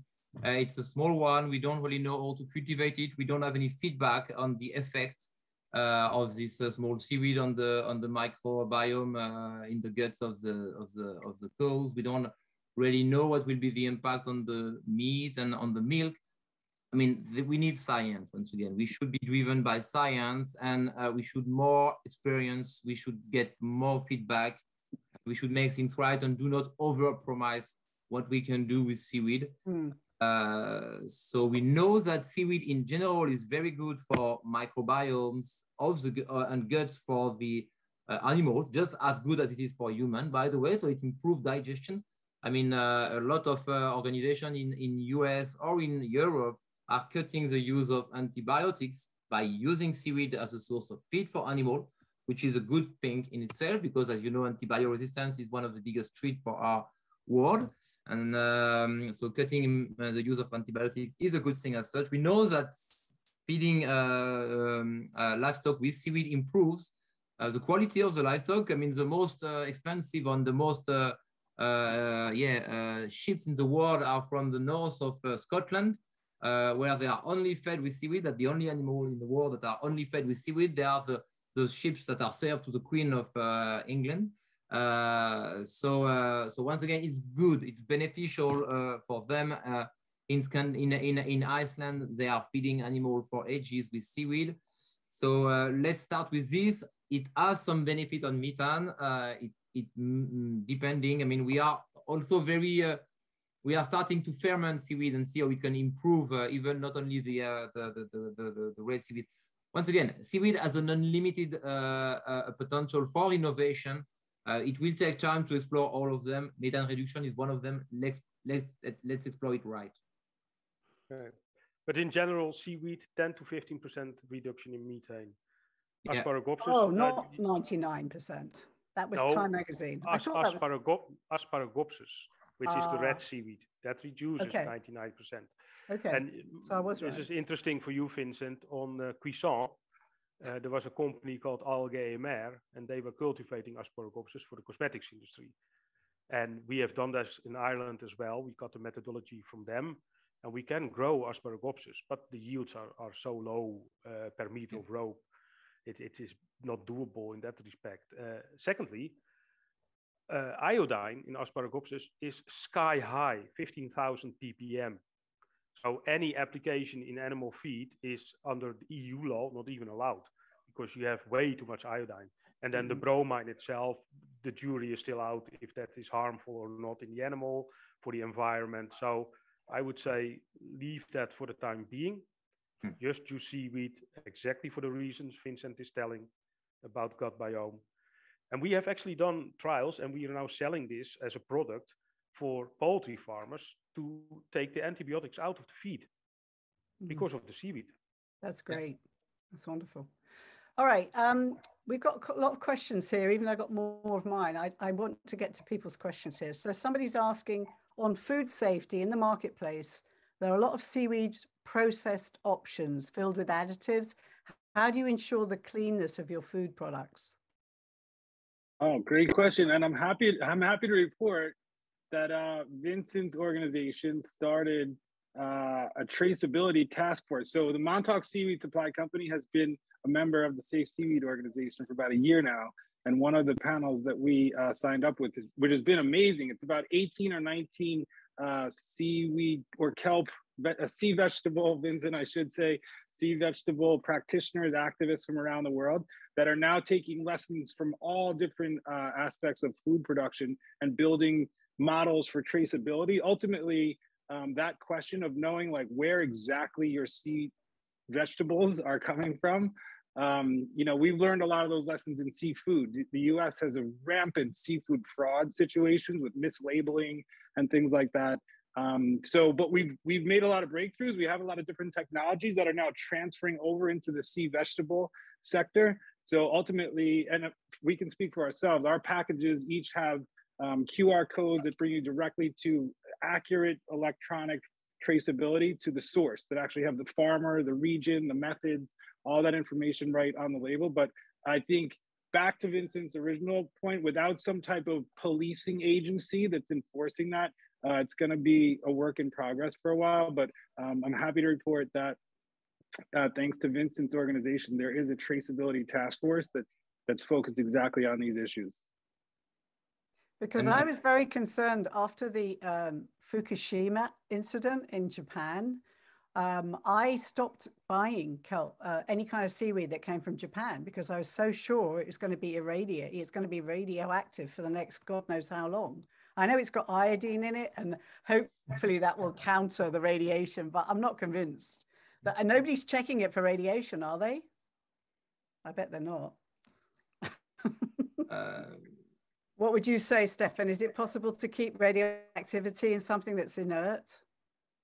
Uh, it's a small one. We don't really know how to cultivate it. We don't have any feedback on the effect uh, of this uh, small seaweed on the on the microbiome uh, in the guts of the of the of the cows. We don't really know what will be the impact on the meat and on the milk. I mean, we need science once again. We should be driven by science and uh, we should more experience. We should get more feedback. We should make things right and do not overpromise what we can do with seaweed. Mm. Uh, so we know that seaweed in general is very good for microbiomes of the uh, and guts for the uh, animals, just as good as it is for human, by the way. So it improves digestion. I mean, uh, a lot of uh, organizations in, in US or in Europe are cutting the use of antibiotics by using seaweed as a source of feed for animal, which is a good thing in itself because as you know, antibiotic resistance is one of the biggest threats for our world. And um, so cutting uh, the use of antibiotics is a good thing as such. We know that feeding uh, um, uh, livestock with seaweed improves uh, the quality of the livestock. I mean, the most uh, expensive and the most yeah ships in the world are from the north of Scotland uh, where they are only fed with seaweed, that the only animal in the world that are only fed with seaweed, they are the, the ships that are served to the Queen of uh, England. Uh, so, uh, so once again, it's good, it's beneficial uh, for them. Uh, In, in, in, in Iceland, they are feeding animals for ages with seaweed. So let's start with this. It has some benefit on methane. It, it mm, mm, depending. I mean, we are also very we are starting to ferment seaweed and see how we can improve uh, even not only the, uh, the, the, the, the, the, red seaweed. Once again, seaweed has an unlimited uh, uh potential for innovation. Uh, it will take time to explore all of them. Methane reduction is one of them. Let's, let's, let's explore it right. Okay. But in general, seaweed, 10 to 15% reduction in methane. Yeah. Asparagopsis. Oh, not 99%. That was no, Time Magazine. As, asparago was... Asparagopsis which is the red ah. seaweed. That reduces okay. 99%. Okay. And so I was this right. is interesting for you, Vincent. On uh, Ouessant, uh, there was a company called Algae Mer, and they were cultivating Asparagopsis for the cosmetics industry. And we have done this in Ireland as well. We got the methodology from them, and we can grow Asparagopsis, but the yields are, are so low uh, per meter of rope, it, it is not doable in that respect. Uh, secondly, uh, iodine in Asparagopsis is sky high, 15,000 ppm. So any application in animal feed is under the EU law not even allowed because you have way too much iodine. And then the mm-hmm. bromine itself, the jury is still out if that is harmful or not in the animal, for the environment. So I would say leave that for the time being. Hmm. Just use seaweed exactly for the reasons Vincent is telling about gut biome and we have actually done trials and we are now selling this as a product for poultry farmers to take the antibiotics out of the feed mm. because of the seaweed. That's great. That's wonderful. All right. Um, we've got a lot of questions here, even though I've got more of mine. I, I want to get to people's questions here. So somebody's asking on food safety in the marketplace, there are a lot of seaweed processed options filled with additives. How do you ensure the cleanness of your food products? Oh, great question. And I'm happy, I'm happy to report that uh, Vincent's organization started uh, a traceability task force. So the Montauk Seaweed Supply Company has been a member of the Safe Seaweed organization for about a year now. And one of the panels that we uh, signed up with, which has been amazing, it's about 18 or 19 uh, seaweed or kelp, a sea vegetable, Vincent, I should say, sea vegetable practitioners, activists from around the world that are now taking lessons from all different uh, aspects of food production and building models for traceability. Ultimately, um, that question of knowing like where exactly your sea vegetables are coming from. Um, you know, we've learned a lot of those lessons in seafood. The US has a rampant seafood fraud situations with mislabeling and things like that. Um, so, but we've we've made a lot of breakthroughs. We have a lot of different technologies that are now transferring over into the sea vegetable sector. So ultimately, and we can speak for ourselves, our packages each have um, QR codes that bring you directly to accurate electronic traceability to the source that actually have the farmer, the region, the methods, all that information right on the label. But I think back to Vincent's original point, without some type of policing agency that's enforcing that, uh, it's going to be a work in progress for a while. But um, I'm happy to report that uh, thanks to Vincent's organization, there is a traceability task force that's that's focused exactly on these issues. Because and I was very concerned after the um, Fukushima incident in Japan. Um, I stopped buying kelp, uh, any kind of seaweed that came from Japan because I was so sure it was going to be irradiated. It's going to be radioactive for the next God knows how long. I know it's got iodine in it, and hopefully that will counter the radiation, but I'm not convinced. That, and nobody's checking it for radiation, are they? I bet they're not. uh, what would you say, Stefan? Is it possible to keep radioactivity in something that's inert?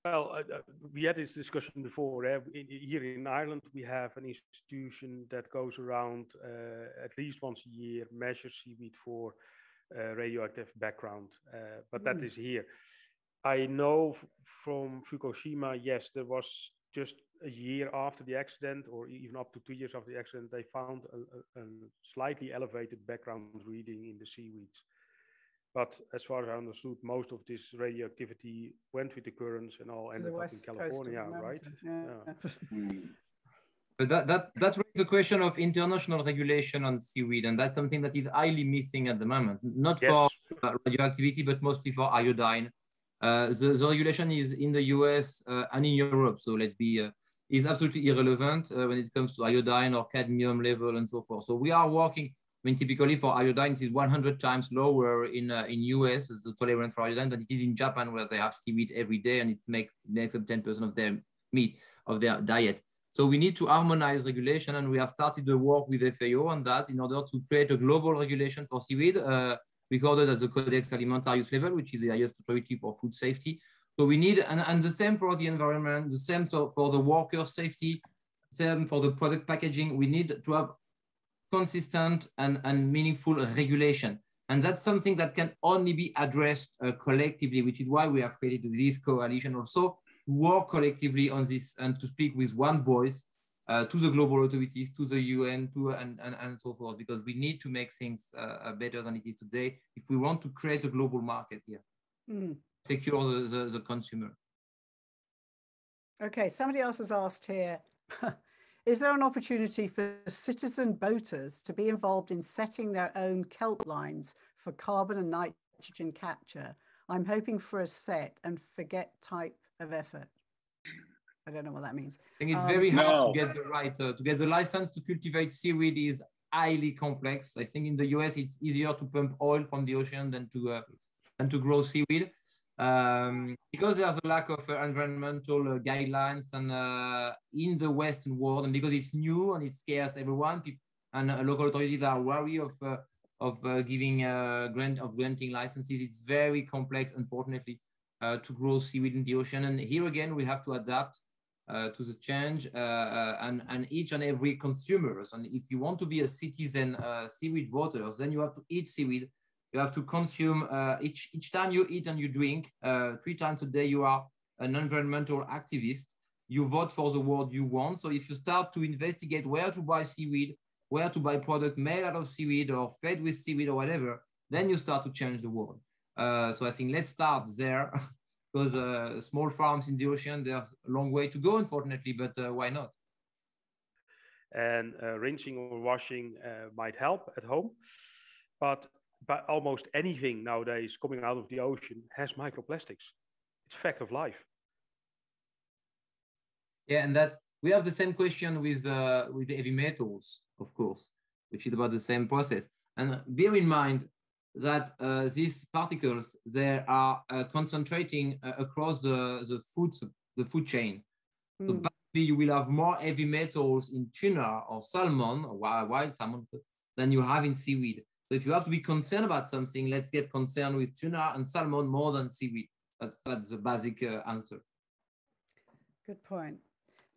Well, uh, uh we had this discussion before. Eh? Here in Ireland, we have an institution that goes around uh, at least once a year, measures seaweed for uh, radioactive background, uh, but mm. that hmm. here. I know from Fukushima, yes, there was just a year after the accident, or even up to two years after the accident, they found a, a, a slightly elevated background reading in the seaweeds. But as far as I understood, most of this radioactivity went with the currents and all ended up in California, right? Yeah. yeah. But that, that, that raises the question of international regulation on seaweed, and that's something that is highly missing at the moment. Not yes. for radioactivity, but mostly for iodine the, the, regulation is in the US uh, and in Europe, so let's be uh, is absolutely irrelevant uh, when it comes to iodine or cadmium level and so forth. So we are working. I mean, typically for iodine, it is 100 times lower in uh, in US the tolerance for iodine than it is in Japan, where they have seaweed every day and it makes makes up 10% of their meat of their diet. So we need to harmonize regulation, and we have started the work with FAO on that in order to create a global regulation for seaweed, uh, recorded at the Codex Alimentarius level, which is the highest authority for food safety. So we need, and, and the same for the environment, the same for the worker safety, same for the product packaging. We need to have consistent and, and meaningful regulation. And that's something that can only be addressed uh, collectively, which is why we have created this coalition also work collectively on this and to speak with one voice uh, to the global authorities, to the UN, to and, and, and so forth, because we need to make things uh, uh, better than it is today if we want to create a global market here, mm. secure the, the, the consumer. Okay, somebody else has asked here, is there an opportunity for citizen boaters to be involved in setting their own kelp lines for carbon and nitrogen capture? I'm hoping for a set and forget type of effort. I don't know what that means. I think it's um, very hard no. to get the right uh, to get the license to cultivate seaweed is highly complex. I think in the US it's easier to pump oil from the ocean than to uh, than to grow seaweed um, because there's a lack of uh, environmental uh, guidelines and uh, in the Western world, and because it's new and it scares everyone. People, and uh, local authorities are wary of of giving grant of granting licenses. It's very complex, unfortunately uh, to grow seaweed in the ocean. And here again, we have to adapt uh, to the change uh, uh, and, and each and every consumers. And if you want to be a citizen uh, seaweed voters, then you have to eat seaweed. You have to consume each, each time you eat and you drink, three times a day, you are an environmental activist. You vote for the world you want. So if you start to investigate where to buy seaweed, where to buy product made out of seaweed or fed with seaweed or whatever, then you start to change the world. Uh, so I think let's start there because uh, small farms in the ocean, there's a long way to go, unfortunately, but uh, why not? And uh, rinsing or washing uh, might help at home, but but almost anything nowadays coming out of the ocean has microplastics. It's a fact of life. Yeah, and that we have the same question with uh, with the heavy metals, of course, which is about the same process. And bear in mind, that uh, these particles they are uh, concentrating uh, across the, the food the food chain. Mm. So hmm. basically, you will have more heavy metals in tuna or salmon or wild salmon than you have in seaweed. So if you have to be concerned about something, let's get concerned with tuna and salmon more than seaweed. That's that's the basic uh, answer. Good point.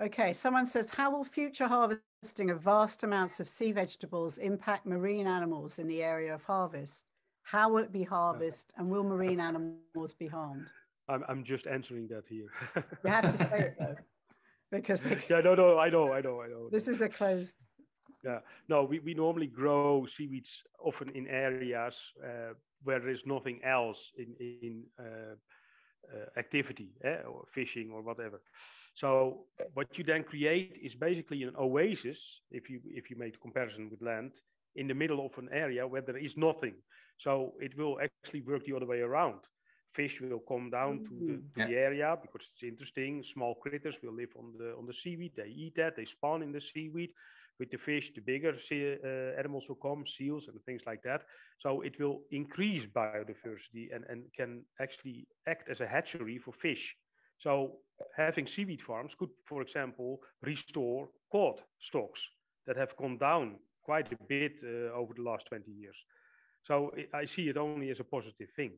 Okay, someone says, how will future harvesting of vast amounts of sea vegetables impact marine animals in the area of harvest? How will it be harvested and will marine animals be harmed? I'm, I'm just answering that here. you have to say it though, because they, yeah, no, no, I know, I know, I know. This is a closed. Yeah, no, we, we normally grow seaweeds often in areas uh, where there is nothing else in in uh, uh, activity, eh, or fishing or whatever. So what you then create is basically an oasis, if you if you make a comparison with land, in the middle of an area where there is nothing. So it will actually work the other way around. Fish will come down to, the, to yeah. the area because it's interesting. Small critters will live on the on the seaweed. They eat that. They spawn in the seaweed. With the fish, the bigger sea, uh, animals will come, seals and things like that. So it will increase biodiversity and, and can actually act as a hatchery for fish. So having seaweed farms could, for example, restore cod stocks that have gone down quite a bit uh, over the last 20 years. So I see it only as a positive thing.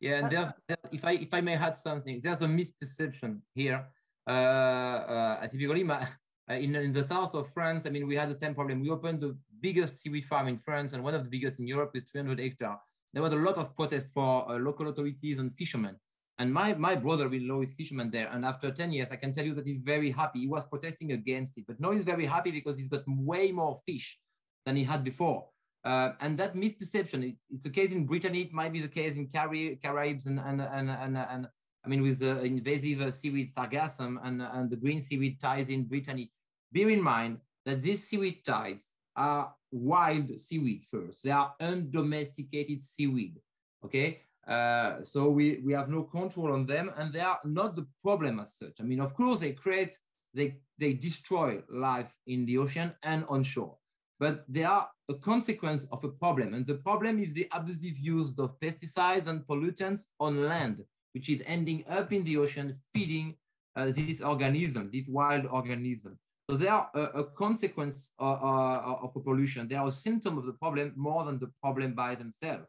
Yeah, and there's, if I if I may add something, there's a misperception here. Uh, uh, typically, my, uh, in, in the south of France, I mean, we had the same problem. We opened the biggest seaweed farm in France and one of the biggest in Europe with 300 hectares. There was a lot of protest for uh, local authorities and fishermen. And my, my brother-in-law is fisherman there. And after 10 years, I can tell you that he's very happy. He was protesting against it, but now he's very happy because he's got way more fish than he had before. Uh, and that misperception, it, it's the case in Brittany, it might be the case in Cari Caribs and, and, and, and, and, I mean, with the invasive seaweed sargassum and, and the green seaweed tides in Brittany. Bear in mind that these seaweed tides are wild seaweed first. They are undomesticated seaweed, okay? Uh, so we, we have no control on them and they are not the problem as such. I mean, of course, they create, they, they destroy life in the ocean and on shore, but they are a consequence of a problem. And the problem is the abusive use of pesticides and pollutants on land, which is ending up in the ocean, feeding uh, this organism, this wild organism. So they are a, a consequence of, uh, uh, of a pollution. They are a symptom of the problem more than the problem by themselves.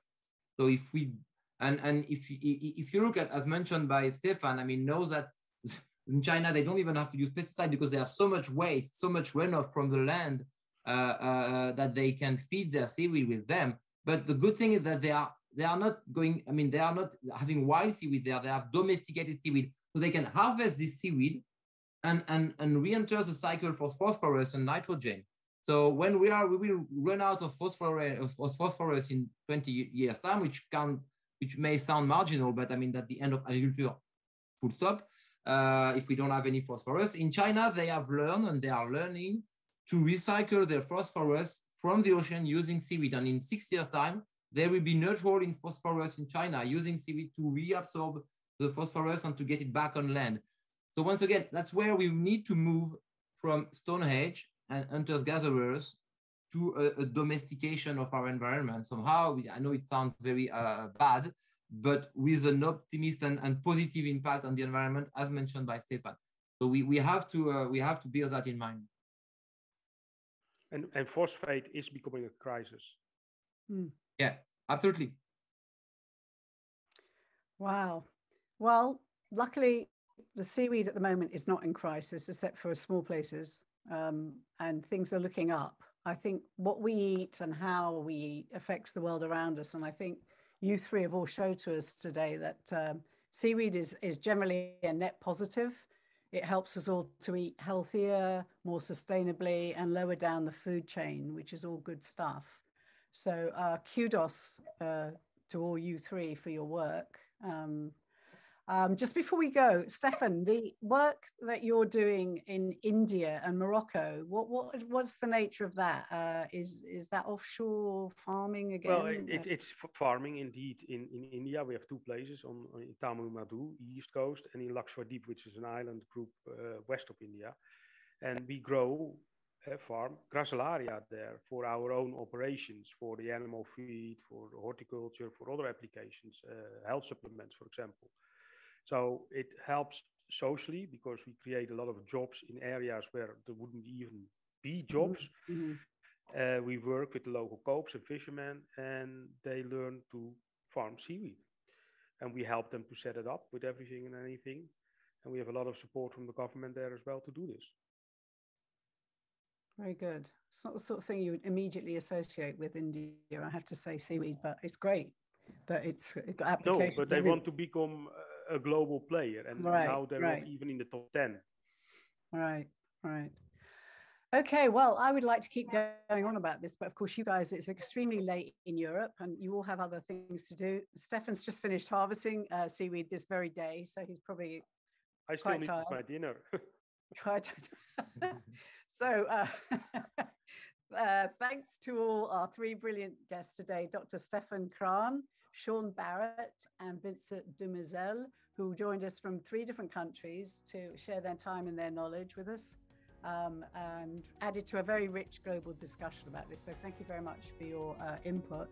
So if we and, and if, if you look at, as mentioned by Stefan, I mean, know that in China, they don't even have to use pesticide because they have so much waste, so much runoff from the land Uh, uh, uh, that they can feed their seaweed with them. But the good thing is that they are they are not going, I mean, they are not having wild seaweed there, they have domesticated seaweed. So they can harvest this seaweed and, and, and re-enter the cycle for phosphorus and nitrogen. So when we are, we will run out of phosphorus, phosphorus in 20 years time, which can which may sound marginal, but I mean, at the end of agriculture, full stop, uh, if we don't have any phosphorus. In China, they have learned and they are learning to recycle their phosphorus from the ocean using seaweed. And in six years' time, there will be neutral in phosphorus in China using seaweed to reabsorb the phosphorus and to get it back on land. So once again, that's where we need to move from Stonehenge and hunters gatherers to a, a, domestication of our environment somehow. I know it sounds very uh, bad, but with an optimist and, and positive impact on the environment, as mentioned by Stefan. So we, we have to uh, we have to bear that in mind. And and phosphate is becoming a crisis. Mm. Yeah, absolutely. Wow. Well, luckily, the seaweed at the moment is not in crisis, except for small places, um, and things are looking up. I think what we eat and how we eat affects the world around us. And I think you three have all showed to us today that um, seaweed is, is generally a net positive. It helps us all to eat healthier, more sustainably, and lower down the food chain, which is all good stuff. So, uh, kudos uh, to all you three for your work. Um, um, just before we go, Stefan, the work that you're doing in India and Morocco, what, what what's the nature of that? Uh, is is that offshore farming again? Well, it, it, it's farming indeed. In, in India, we have two places on in Tamil Nadu, east coast, and in Lakshadweep, which is an island group uh, west of India, and we grow uh, farm gracilaria there for our own operations, for the animal feed, for horticulture, for other applications, uh, health supplements, for example. So it helps socially because we create a lot of jobs in areas where there wouldn't even be jobs. Mm-hmm. Uh, we work with the local coops and fishermen, and they learn to farm seaweed. And we help them to set it up with everything and anything. And we have a lot of support from the government there as well to do this. Very good. It's not the sort of thing you would immediately associate with India, I have to say, seaweed, but it's great But it's got application. No, but they want to become a global player, and right, now they're right. not even in the top ten. Right, right. Okay, well, I would like to keep going on about this, but of course, you guys, it's extremely late in Europe and you all have other things to do. Stefan's just finished harvesting uh, seaweed this very day, so he's probably. I still need tired. my dinner. so, uh, uh, thanks to all our three brilliant guests today Dr. Stefan Kraan, Sean Barrett, and Vincent Doumeizel, who joined us from three different countries to share their time and their knowledge with us um, and added to a very rich global discussion about this. So thank you very much for your uh, input.